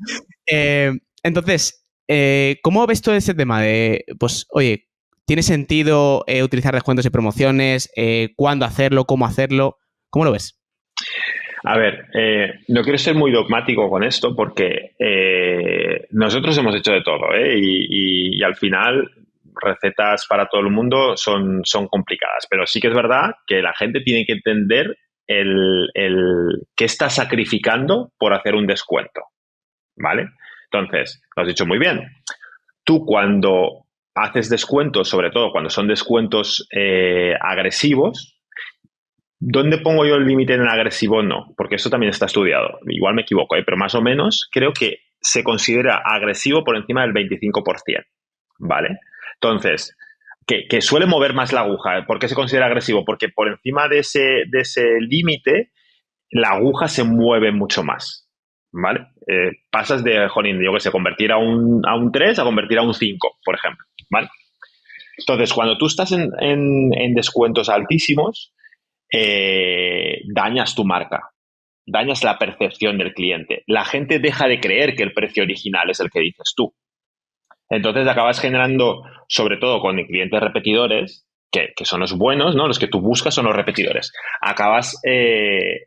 entonces, ¿cómo ves todo ese tema de, pues, oye, ¿tiene sentido utilizar descuentos y promociones? ¿Cuándo hacerlo? ¿Cómo hacerlo? ¿Cómo lo ves? A ver, eh, no quiero ser muy dogmático con esto porque eh, nosotros hemos hecho de todo ¿eh? y, al final recetas para todo el mundo son, son complicadas, pero sí que es verdad que la gente tiene que entender el, el qué está sacrificando por hacer un descuento, ¿vale? Entonces, lo has dicho muy bien. Tú cuando haces descuentos, sobre todo cuando son descuentos agresivos, ¿Dónde pongo yo el límite en agresivo? No, porque eso también está estudiado. Igual me equivoco, ¿eh? pero más o menos creo que se considera agresivo por encima del 25%. ¿Vale? Entonces, que, suele mover más la aguja. ¿Por qué se considera agresivo? Porque por encima de ese, de ese límite, la aguja se mueve mucho más. ¿Vale? Eh, pasas de, jolín, yo que sé, convertir a un, a un 3 a convertir a un 5, por ejemplo. ¿Vale? Entonces, cuando tú estás en, en descuentos altísimos, eh, dañas tu marca, dañas la percepción del cliente. La gente deja de creer que el precio original es el que dices tú. Entonces acabas generando, sobre todo con clientes repetidores, que, son los buenos, ¿no? Los que tú buscas son los repetidores. Acabas eh,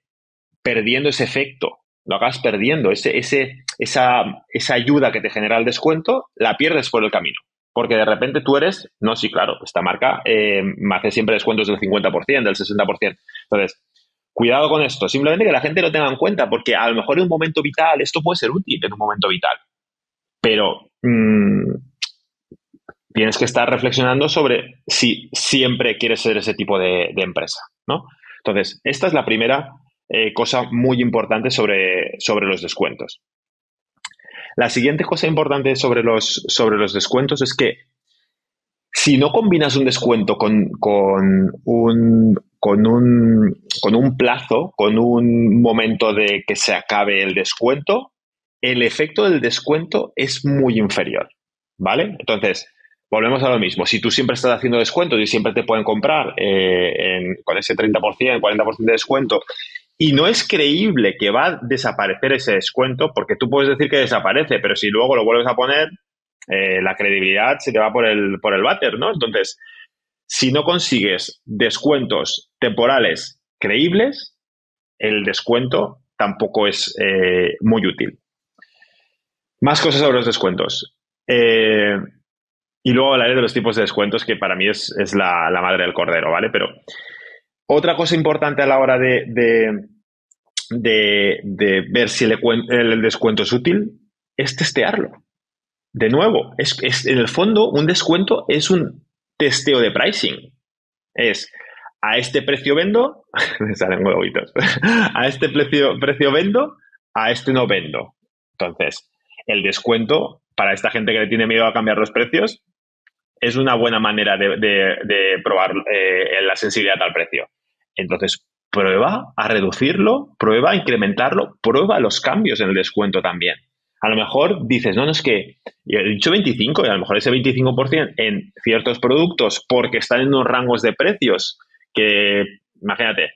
perdiendo ese efecto, lo acabas perdiendo, ese, ese, esa, esa ayuda que te genera el descuento, la pierdes por el camino. Porque de repente tú eres, no, sí, claro, esta marca eh, me hace siempre descuentos del 50%, del 60%. Entonces, cuidado con esto. Simplemente que la gente lo tenga en cuenta, porque a lo mejor en un momento vital, esto puede ser útil en un momento vital. Pero mm, tienes que estar reflexionando sobre si siempre quieres ser ese tipo de, empresa, ¿no? Entonces, esta es la primera eh, cosa muy importante sobre, sobre los descuentos. La siguiente cosa importante sobre los, sobre los descuentos es que si no combinas un descuento con, un, con, un, con un plazo, con un momento de que se acabe el descuento, el efecto del descuento es muy inferior. ¿Vale? Entonces, volvemos a lo mismo. Si tú siempre estás haciendo descuentos y siempre te pueden comprar eh, con ese 30%, 40% de descuento y no es creíble que va a desaparecer ese descuento, porque tú puedes decir que desaparece, pero si luego lo vuelves a poner, eh, la credibilidad se te va por el, por el váter, ¿no? Entonces, si no consigues descuentos temporales creíbles, el descuento tampoco es eh, muy útil. Más cosas sobre los descuentos. Eh, y luego hablaré de los tipos de descuentos, que para mí es, la, la, madre del cordero, ¿vale? Pero otra cosa importante a la hora de, ver si el, descuento es útil es testearlo. De nuevo, es, en el fondo un descuento es un testeo de pricing. Es a este precio vendo, me salen globitos, a este precio, precio vendo, a este no vendo. Entonces, el descuento para esta gente que le tiene miedo a cambiar los precios es una buena manera de, probar eh, la sensibilidad al precio. Entonces, prueba a reducirlo, prueba a incrementarlo, prueba los cambios en el descuento también. A lo mejor dices, no, no es que he dicho 25 y a lo mejor ese 25% en ciertos productos porque están en unos rangos de precios que, imagínate,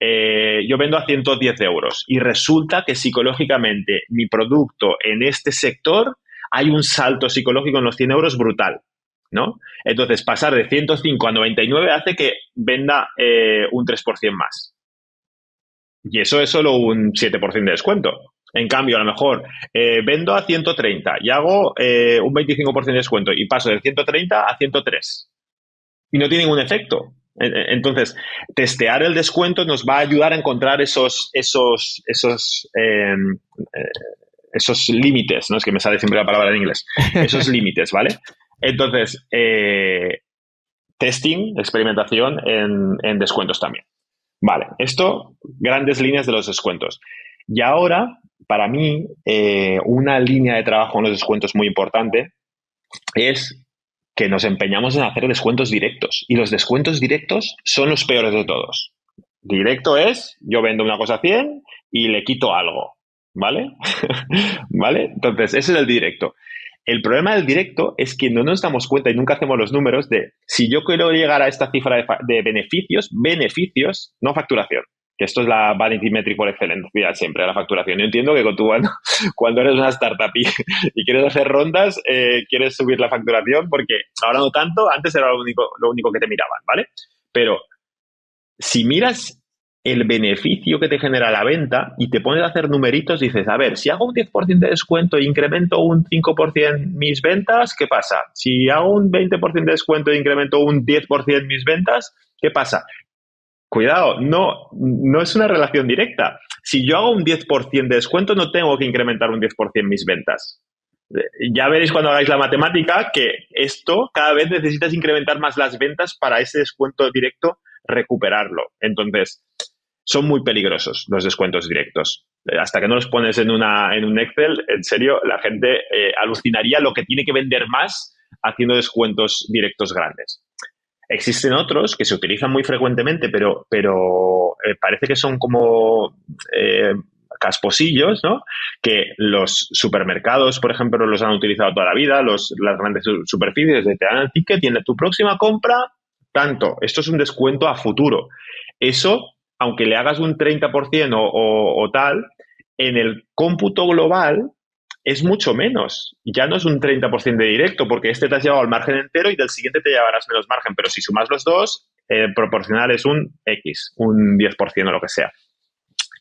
eh, yo vendo a 110 euros y resulta que psicológicamente mi producto en este sector hay un salto psicológico en los 100 euros brutal. ¿no? Entonces, pasar de 105 a 99 hace que venda eh, un 3% más. Y eso es solo un 7% de descuento. En cambio, a lo mejor eh, vendo a 130 y hago eh, un 25% de descuento y paso del 130 a 103. Y no tiene ningún efecto. Entonces, testear el descuento nos va a ayudar a encontrar esos, esos, esos, em, eh, esos límites, ¿no? Es que me sale siempre la palabra en inglés. Esos límites, ¿vale? Entonces, testing, experimentación en, en descuentos también. Vale, esto, grandes líneas de los descuentos. Y ahora, para mí, eh, una línea de trabajo en los descuentos muy importante es que nos empeñamos en hacer descuentos directos. Y los descuentos directos son los peores de todos. Directo es, yo vendo una cosa a 100 y le quito algo. ¿Vale? ¿Vale? Entonces, ese es el directo. El problema del directo es que no nos damos cuenta y nunca hacemos los números de si yo quiero llegar a esta cifra de, beneficios, beneficios, no facturación. Que esto es la vanity metric por excelencia siempre, la facturación. Yo entiendo que tú, cuando, eres una startup y, quieres hacer rondas, eh, quieres subir la facturación porque ahora no tanto, antes era lo único, lo único que te miraban, ¿vale? Pero si miras el beneficio que te genera la venta y te pones a hacer numeritos, dices, a ver, si hago un 10% de descuento e incremento un 5% mis ventas, ¿qué pasa? Si hago un 20% de descuento e incremento un 10% mis ventas, ¿qué pasa? Cuidado, no, no es una relación directa. Si yo hago un 10% de descuento, no tengo que incrementar un 10% mis ventas. Ya veréis cuando hagáis la matemática que esto cada vez necesitas incrementar más las ventas para ese descuento directo recuperarlo. Entonces, son muy peligrosos los descuentos directos. Hasta que no los pones en, una, en un Excel, en serio, la gente eh, alucinaría lo que tiene que vender más haciendo descuentos directos grandes. Existen otros que se utilizan muy frecuentemente, pero, pero eh, parece que son como eh, casposillos, ¿no? Que los supermercados, por ejemplo, los han utilizado toda la vida, los, las grandes superficies te dan el ticket, tiene tu próxima compra, tanto. Esto es un descuento a futuro. Eso aunque le hagas un 30% o, tal, en el cómputo global es mucho menos. Ya no es un 30% de directo, porque este te has llevado al margen entero y del siguiente te llevarás menos margen. Pero si sumas los dos, eh, proporcional es un X, un 10% o lo que sea.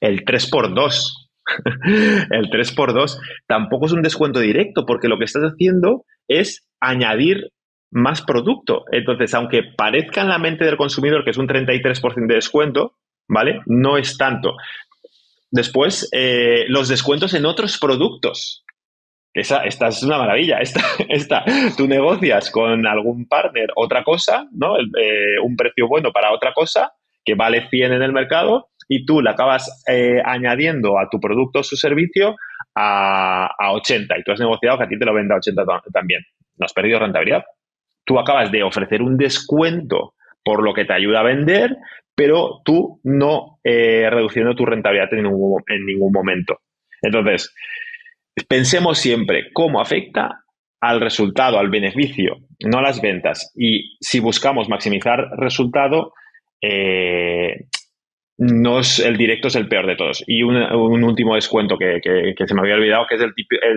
El 3 por 2 el 3 por 2 tampoco es un descuento directo, porque lo que estás haciendo es añadir más producto. Entonces, aunque parezca en la mente del consumidor que es un 33% de descuento, ¿vale? No es tanto. Después, eh, los descuentos en otros productos. Esa, esta es una maravilla. Esta, esta, tú negocias con algún partner otra cosa, ¿no? Eh, un precio bueno para otra cosa que vale 100 en el mercado y tú la acabas eh, añadiendo a tu producto o su servicio a, a, 80 y tú has negociado que a ti te lo venda a 80 también. No has perdido rentabilidad. Tú acabas de ofrecer un descuento por lo que te ayuda a vender, pero tú no eh, reduciendo tu rentabilidad en ningún, en ningún momento. Entonces, pensemos siempre cómo afecta al resultado, al beneficio, no a las ventas. Y si buscamos maximizar resultado, eh, no es, el directo es el peor de todos. Y un, último descuento que, se me había olvidado, que es el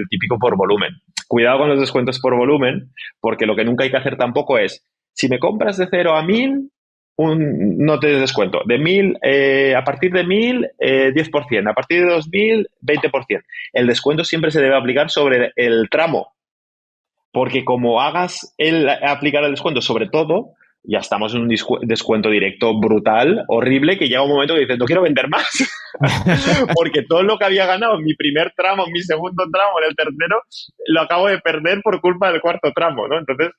típico, por volumen. Cuidado con los descuentos por volumen, porque lo que nunca hay que hacer tampoco es, si me compras de 0 a 1000, un, no te descuento. De mil, eh, a partir de mil, eh, 10%. A partir de 2000, 20%. El descuento siempre se debe aplicar sobre el tramo. Porque como hagas el aplicar el descuento sobre todo, ya estamos en un descuento directo brutal, horrible, que llega un momento que dices, no quiero vender más, porque todo lo que había ganado en mi primer tramo, en mi segundo tramo, en el tercero, lo acabo de perder por culpa del cuarto tramo, ¿no? Entonces,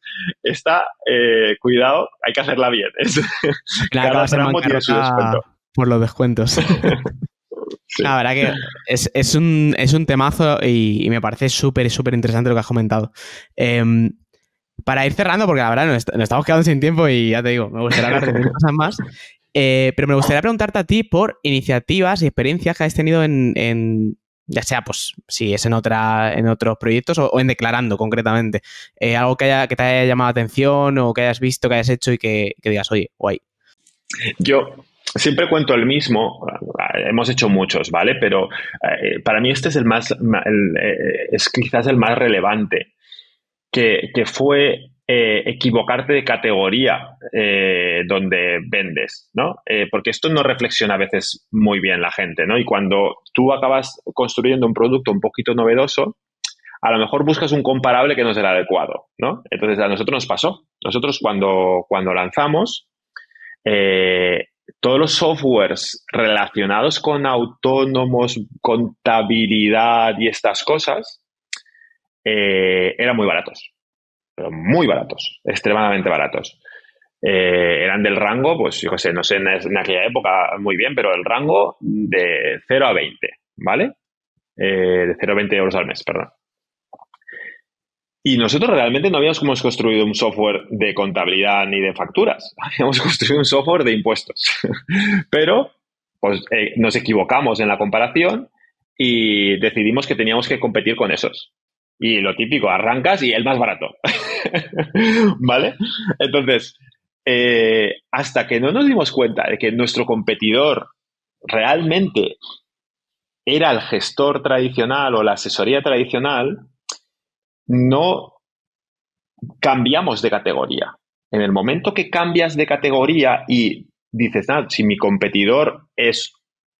está, eh, cuidado, hay que hacerla bien. Cada tramo tiene su descuento. Por los descuentos. La verdad que es, un, es un temazo y, me parece súper, súper interesante lo que has comentado. Em, para ir cerrando, porque la verdad nos, estamos quedando sin tiempo y ya te digo, me gustaría hablar de cosas más. Eh, pero me gustaría preguntarte a ti por iniciativas y experiencias que has tenido en, ya sea, pues, si es en otra, en otros proyectos o, en declarando concretamente. Eh, algo que, haya, que te haya llamado la atención o que hayas visto, que hayas hecho y que, digas, oye, guay. Yo siempre cuento el mismo, hemos hecho muchos, ¿vale? Pero eh, para mí este es el más, es quizás el más relevante que, fue eh, equivocarte de categoría eh, donde vendes, ¿no? Eh, porque esto no reflexiona a veces muy bien la gente, ¿no? Y cuando tú acabas construyendo un producto un poquito novedoso, a lo mejor buscas un comparable que no será adecuado, ¿no? Entonces a nosotros nos pasó. Nosotros cuando, cuando lanzamos, todos los softwares relacionados con autónomos, contabilidad y estas cosas, eh, eran muy baratos, pero muy baratos, extremadamente baratos. Eh, eran del rango, pues yo sé, no sé en, aquella época muy bien, pero el rango de 0 a 20, ¿vale? Eh, de 0 a 20 euros al mes, perdón. Y nosotros realmente no habíamos construido un software de contabilidad ni de facturas, habíamos construido un software de impuestos. Pero pues, nos equivocamos en la comparación y decidimos que teníamos que competir con esos. Y lo típico, arrancas y el más barato. ¿Vale? Entonces, eh, hasta que no nos dimos cuenta de que nuestro competidor realmente era el gestor tradicional o la asesoría tradicional, no cambiamos de categoría. En el momento que cambias de categoría y dices, ah, si mi competidor es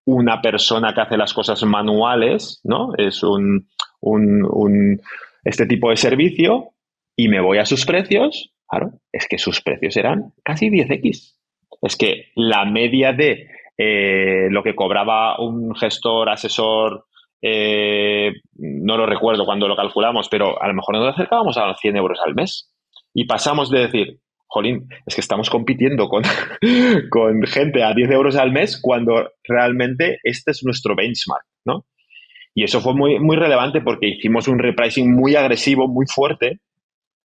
una persona que hace las cosas manuales, ¿no? Es un, un, este tipo de servicio y me voy a sus precios, claro, es que sus precios eran casi 10x. Es que la media de eh, lo que cobraba un gestor, asesor, eh, no lo recuerdo cuando lo calculamos, pero a lo mejor nos acercábamos a los 100 euros al mes. Y pasamos de decir, jolín, es que estamos compitiendo con, con gente a 10 euros al mes cuando realmente este es nuestro benchmark, ¿no? Y eso fue muy, muy relevante porque hicimos un repricing muy agresivo, muy fuerte,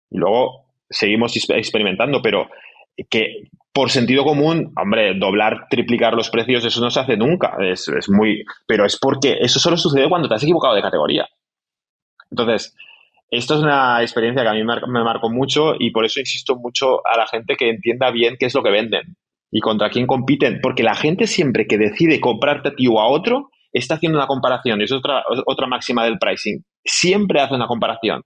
y luego seguimos experimentando, pero que por sentido común, hombre, doblar, triplicar los precios, eso no se hace nunca. Es, es muy. Pero es porque eso solo sucede cuando te has equivocado de categoría. Entonces, esto es una experiencia que a mí me marcó mucho y por eso insisto mucho a la gente que entienda bien qué es lo que venden y contra quién compiten, porque la gente siempre que decide comprarte a ti o a otro está haciendo una comparación, y es otra, otra máxima del pricing, siempre hace una comparación.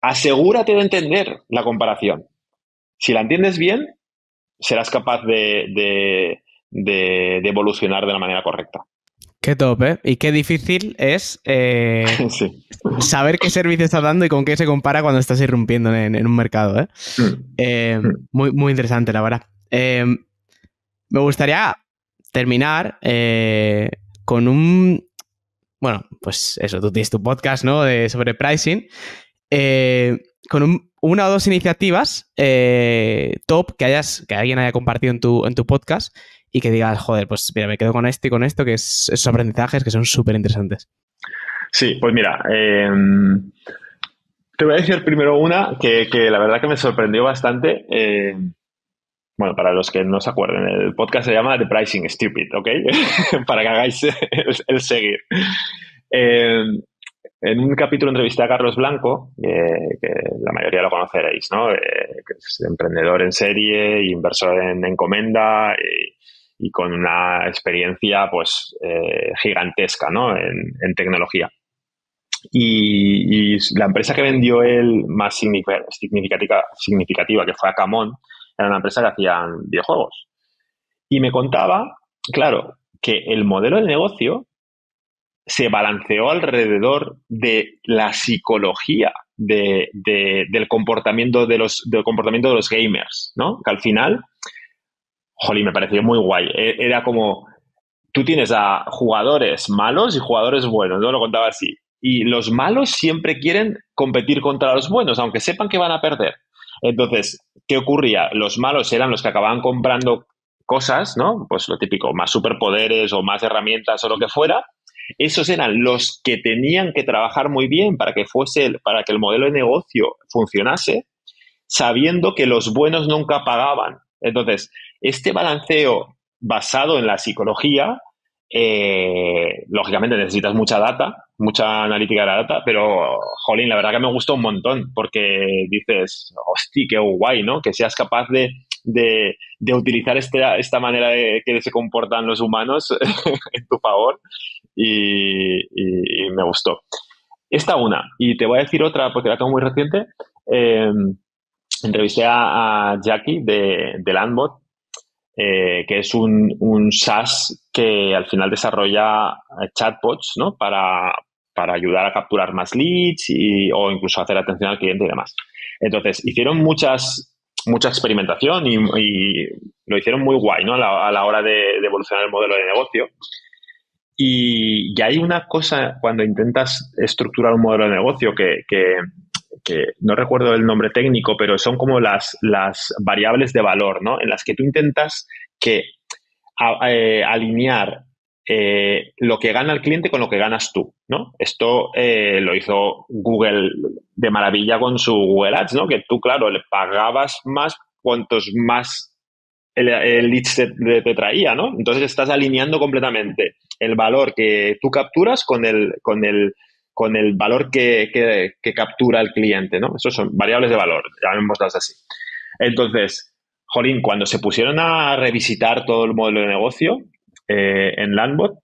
Asegúrate de entender la comparación. Si la entiendes bien, serás capaz de, de evolucionar de la manera correcta. Qué top, ¿eh? Y qué difícil es eh, saber qué servicio estás dando y con qué se compara cuando estás irrumpiendo en, un mercado, ¿eh? Mm. eh mm. muy, muy interesante, la verdad. Eh, me gustaría terminar con un... Bueno, pues eso, tú tienes tu podcast, ¿no? De, sobre pricing. con una o dos iniciativas top que, hayas, que alguien haya compartido en tu, en tu podcast y que digas, joder, pues mira, me quedo con esto y con esto, que es esos aprendizajes que son súper interesantes. Sí, pues mira, em, te voy a decir primero una que, la verdad que me sorprendió bastante. Eh, bueno, para los que no se acuerden, el podcast se llama The Pricing Stupid, ¿ok? para que hagáis el, seguir. Em, en un capítulo entrevisté a Carlos Blanco, que la mayoría lo conoceréis, ¿no? Eh, es emprendedor en serie, inversor en encomenda y, con una experiencia pues eh, gigantesca ¿no? en, tecnología. Y, la empresa que vendió él más significativa, significativa, que fue Acamon, era una empresa que hacían videojuegos. Y me contaba, claro, que el modelo de negocio se balanceó alrededor de la psicología del comportamiento de los del comportamiento de los gamers, ¿no? Que al final, jolín, me pareció muy guay. E, era como tú tienes a jugadores malos y jugadores buenos, ¿no? Lo contaba así. Y los malos siempre quieren competir contra los buenos, aunque sepan que van a perder. Entonces, ¿qué ocurría? Los malos eran los que acababan comprando cosas, ¿no? Pues lo típico, más superpoderes o más herramientas o lo que fuera. Esos eran los que tenían que trabajar muy bien para que fuese, para que el modelo de negocio funcionase, sabiendo que los buenos nunca pagaban. Entonces, este balanceo basado en la psicología, eh, lógicamente necesitas mucha data, mucha analítica de la data, pero, jolín, la verdad que me gustó un montón porque dices, hostia, qué guay, ¿no? Que seas capaz de, utilizar este, esta manera de que se comportan los humanos en tu favor y, me gustó. Esta una, y te voy a decir otra porque la tengo muy reciente. Eh, entrevisté a, Jackie de, de Landbot, eh, que es un, un, SaaS que al final desarrolla chatbots ¿no? para, para ayudar a capturar más leads y, o incluso hacer atención al cliente y demás. Entonces, hicieron muchas, mucha experimentación y, lo hicieron muy guay ¿no? a, la, hora de, evolucionar el modelo de negocio. Y, hay una cosa cuando intentas estructurar un modelo de negocio que, no recuerdo el nombre técnico, pero son como las, las variables de valor, ¿no? En las que tú intentas que eh, alinear eh, lo que gana el cliente con lo que ganas tú, ¿no? Esto eh, lo hizo Google de maravilla con su Google Ads, ¿no? Que tú, claro, le pagabas más cuantos más el, leads te, traía, ¿no? Entonces estás alineando completamente el valor que tú capturas con el, con el, con el valor que, captura el cliente, ¿no? Esos son variables de valor, llamémoslas así. Entonces, Jolín, cuando se pusieron a revisitar todo el modelo de negocio, eh, en Landbot,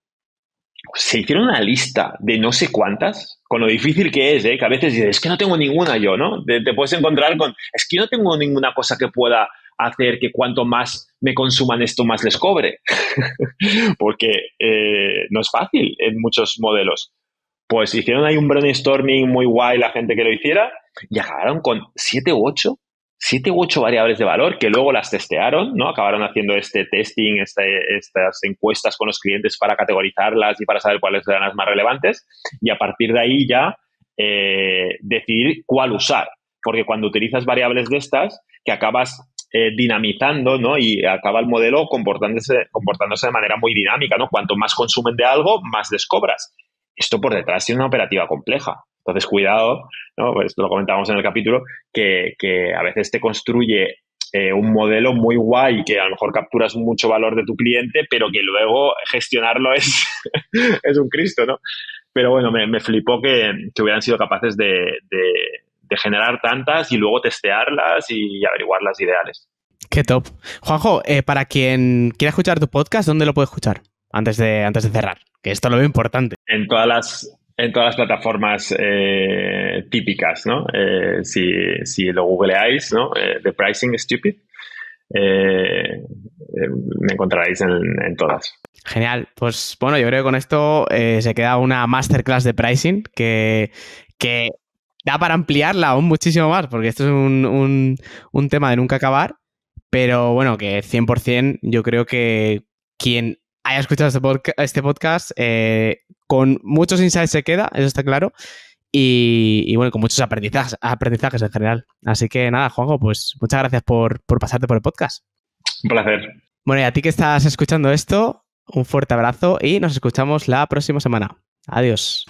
se hicieron una lista de no sé cuántas, con lo difícil que es, ¿eh? que a veces dices, es que no tengo ninguna yo, ¿no? Te, puedes encontrar con, es que no tengo ninguna cosa que pueda hacer que cuanto más me consuman esto, más les cobre. Porque eh, no es fácil en muchos modelos. Pues hicieron ahí un brainstorming muy guay la gente que lo hiciera y acabaron con siete u ocho siete u ocho variables de valor que luego las testearon, ¿no? Acabaron haciendo este testing, este, estas encuestas con los clientes para categorizarlas y para saber cuáles eran las más relevantes y a partir de ahí ya eh, decidir cuál usar. Porque cuando utilizas variables de estas, que acabas eh, dinamizando, ¿no? Y acaba el modelo comportándose, comportándose de manera muy dinámica, ¿no? Cuanto más consumen de algo, más descobras. Esto por detrás tiene una operativa compleja. Entonces, cuidado, ¿no? Pues esto lo comentábamos en el capítulo, que, a veces te construye eh, un modelo muy guay que a lo mejor capturas mucho valor de tu cliente, pero que luego gestionarlo es, es un Cristo, ¿no? Pero bueno, me, flipó que, hubieran sido capaces de, generar tantas y luego testearlas y averiguar las ideales. Qué top. Juanjo, eh, para quien quiera escuchar tu podcast, ¿dónde lo puede escuchar? Antes de, antes de cerrar, que esto lo veo importante. En todas las, en todas las plataformas eh, típicas, ¿no? Eh, si, si, lo googleáis, ¿no? Eh, The Pricing Stupid, me encontraréis en, todas. Genial. Pues bueno, yo creo que con esto se queda una masterclass de pricing que, que da para ampliarla aún muchísimo más, porque esto es un, un tema de nunca acabar, pero bueno, que 100% yo creo que quien haya escuchado este, este podcast, eh, con muchos insights se queda, eso está claro. Y, bueno, con muchos aprendizajes, aprendizajes en general. Así que nada, Juanjo, pues muchas gracias por, por pasarte por el podcast. Un placer. Bueno, y a ti que estás escuchando esto, un fuerte abrazo y nos escuchamos la próxima semana. Adiós.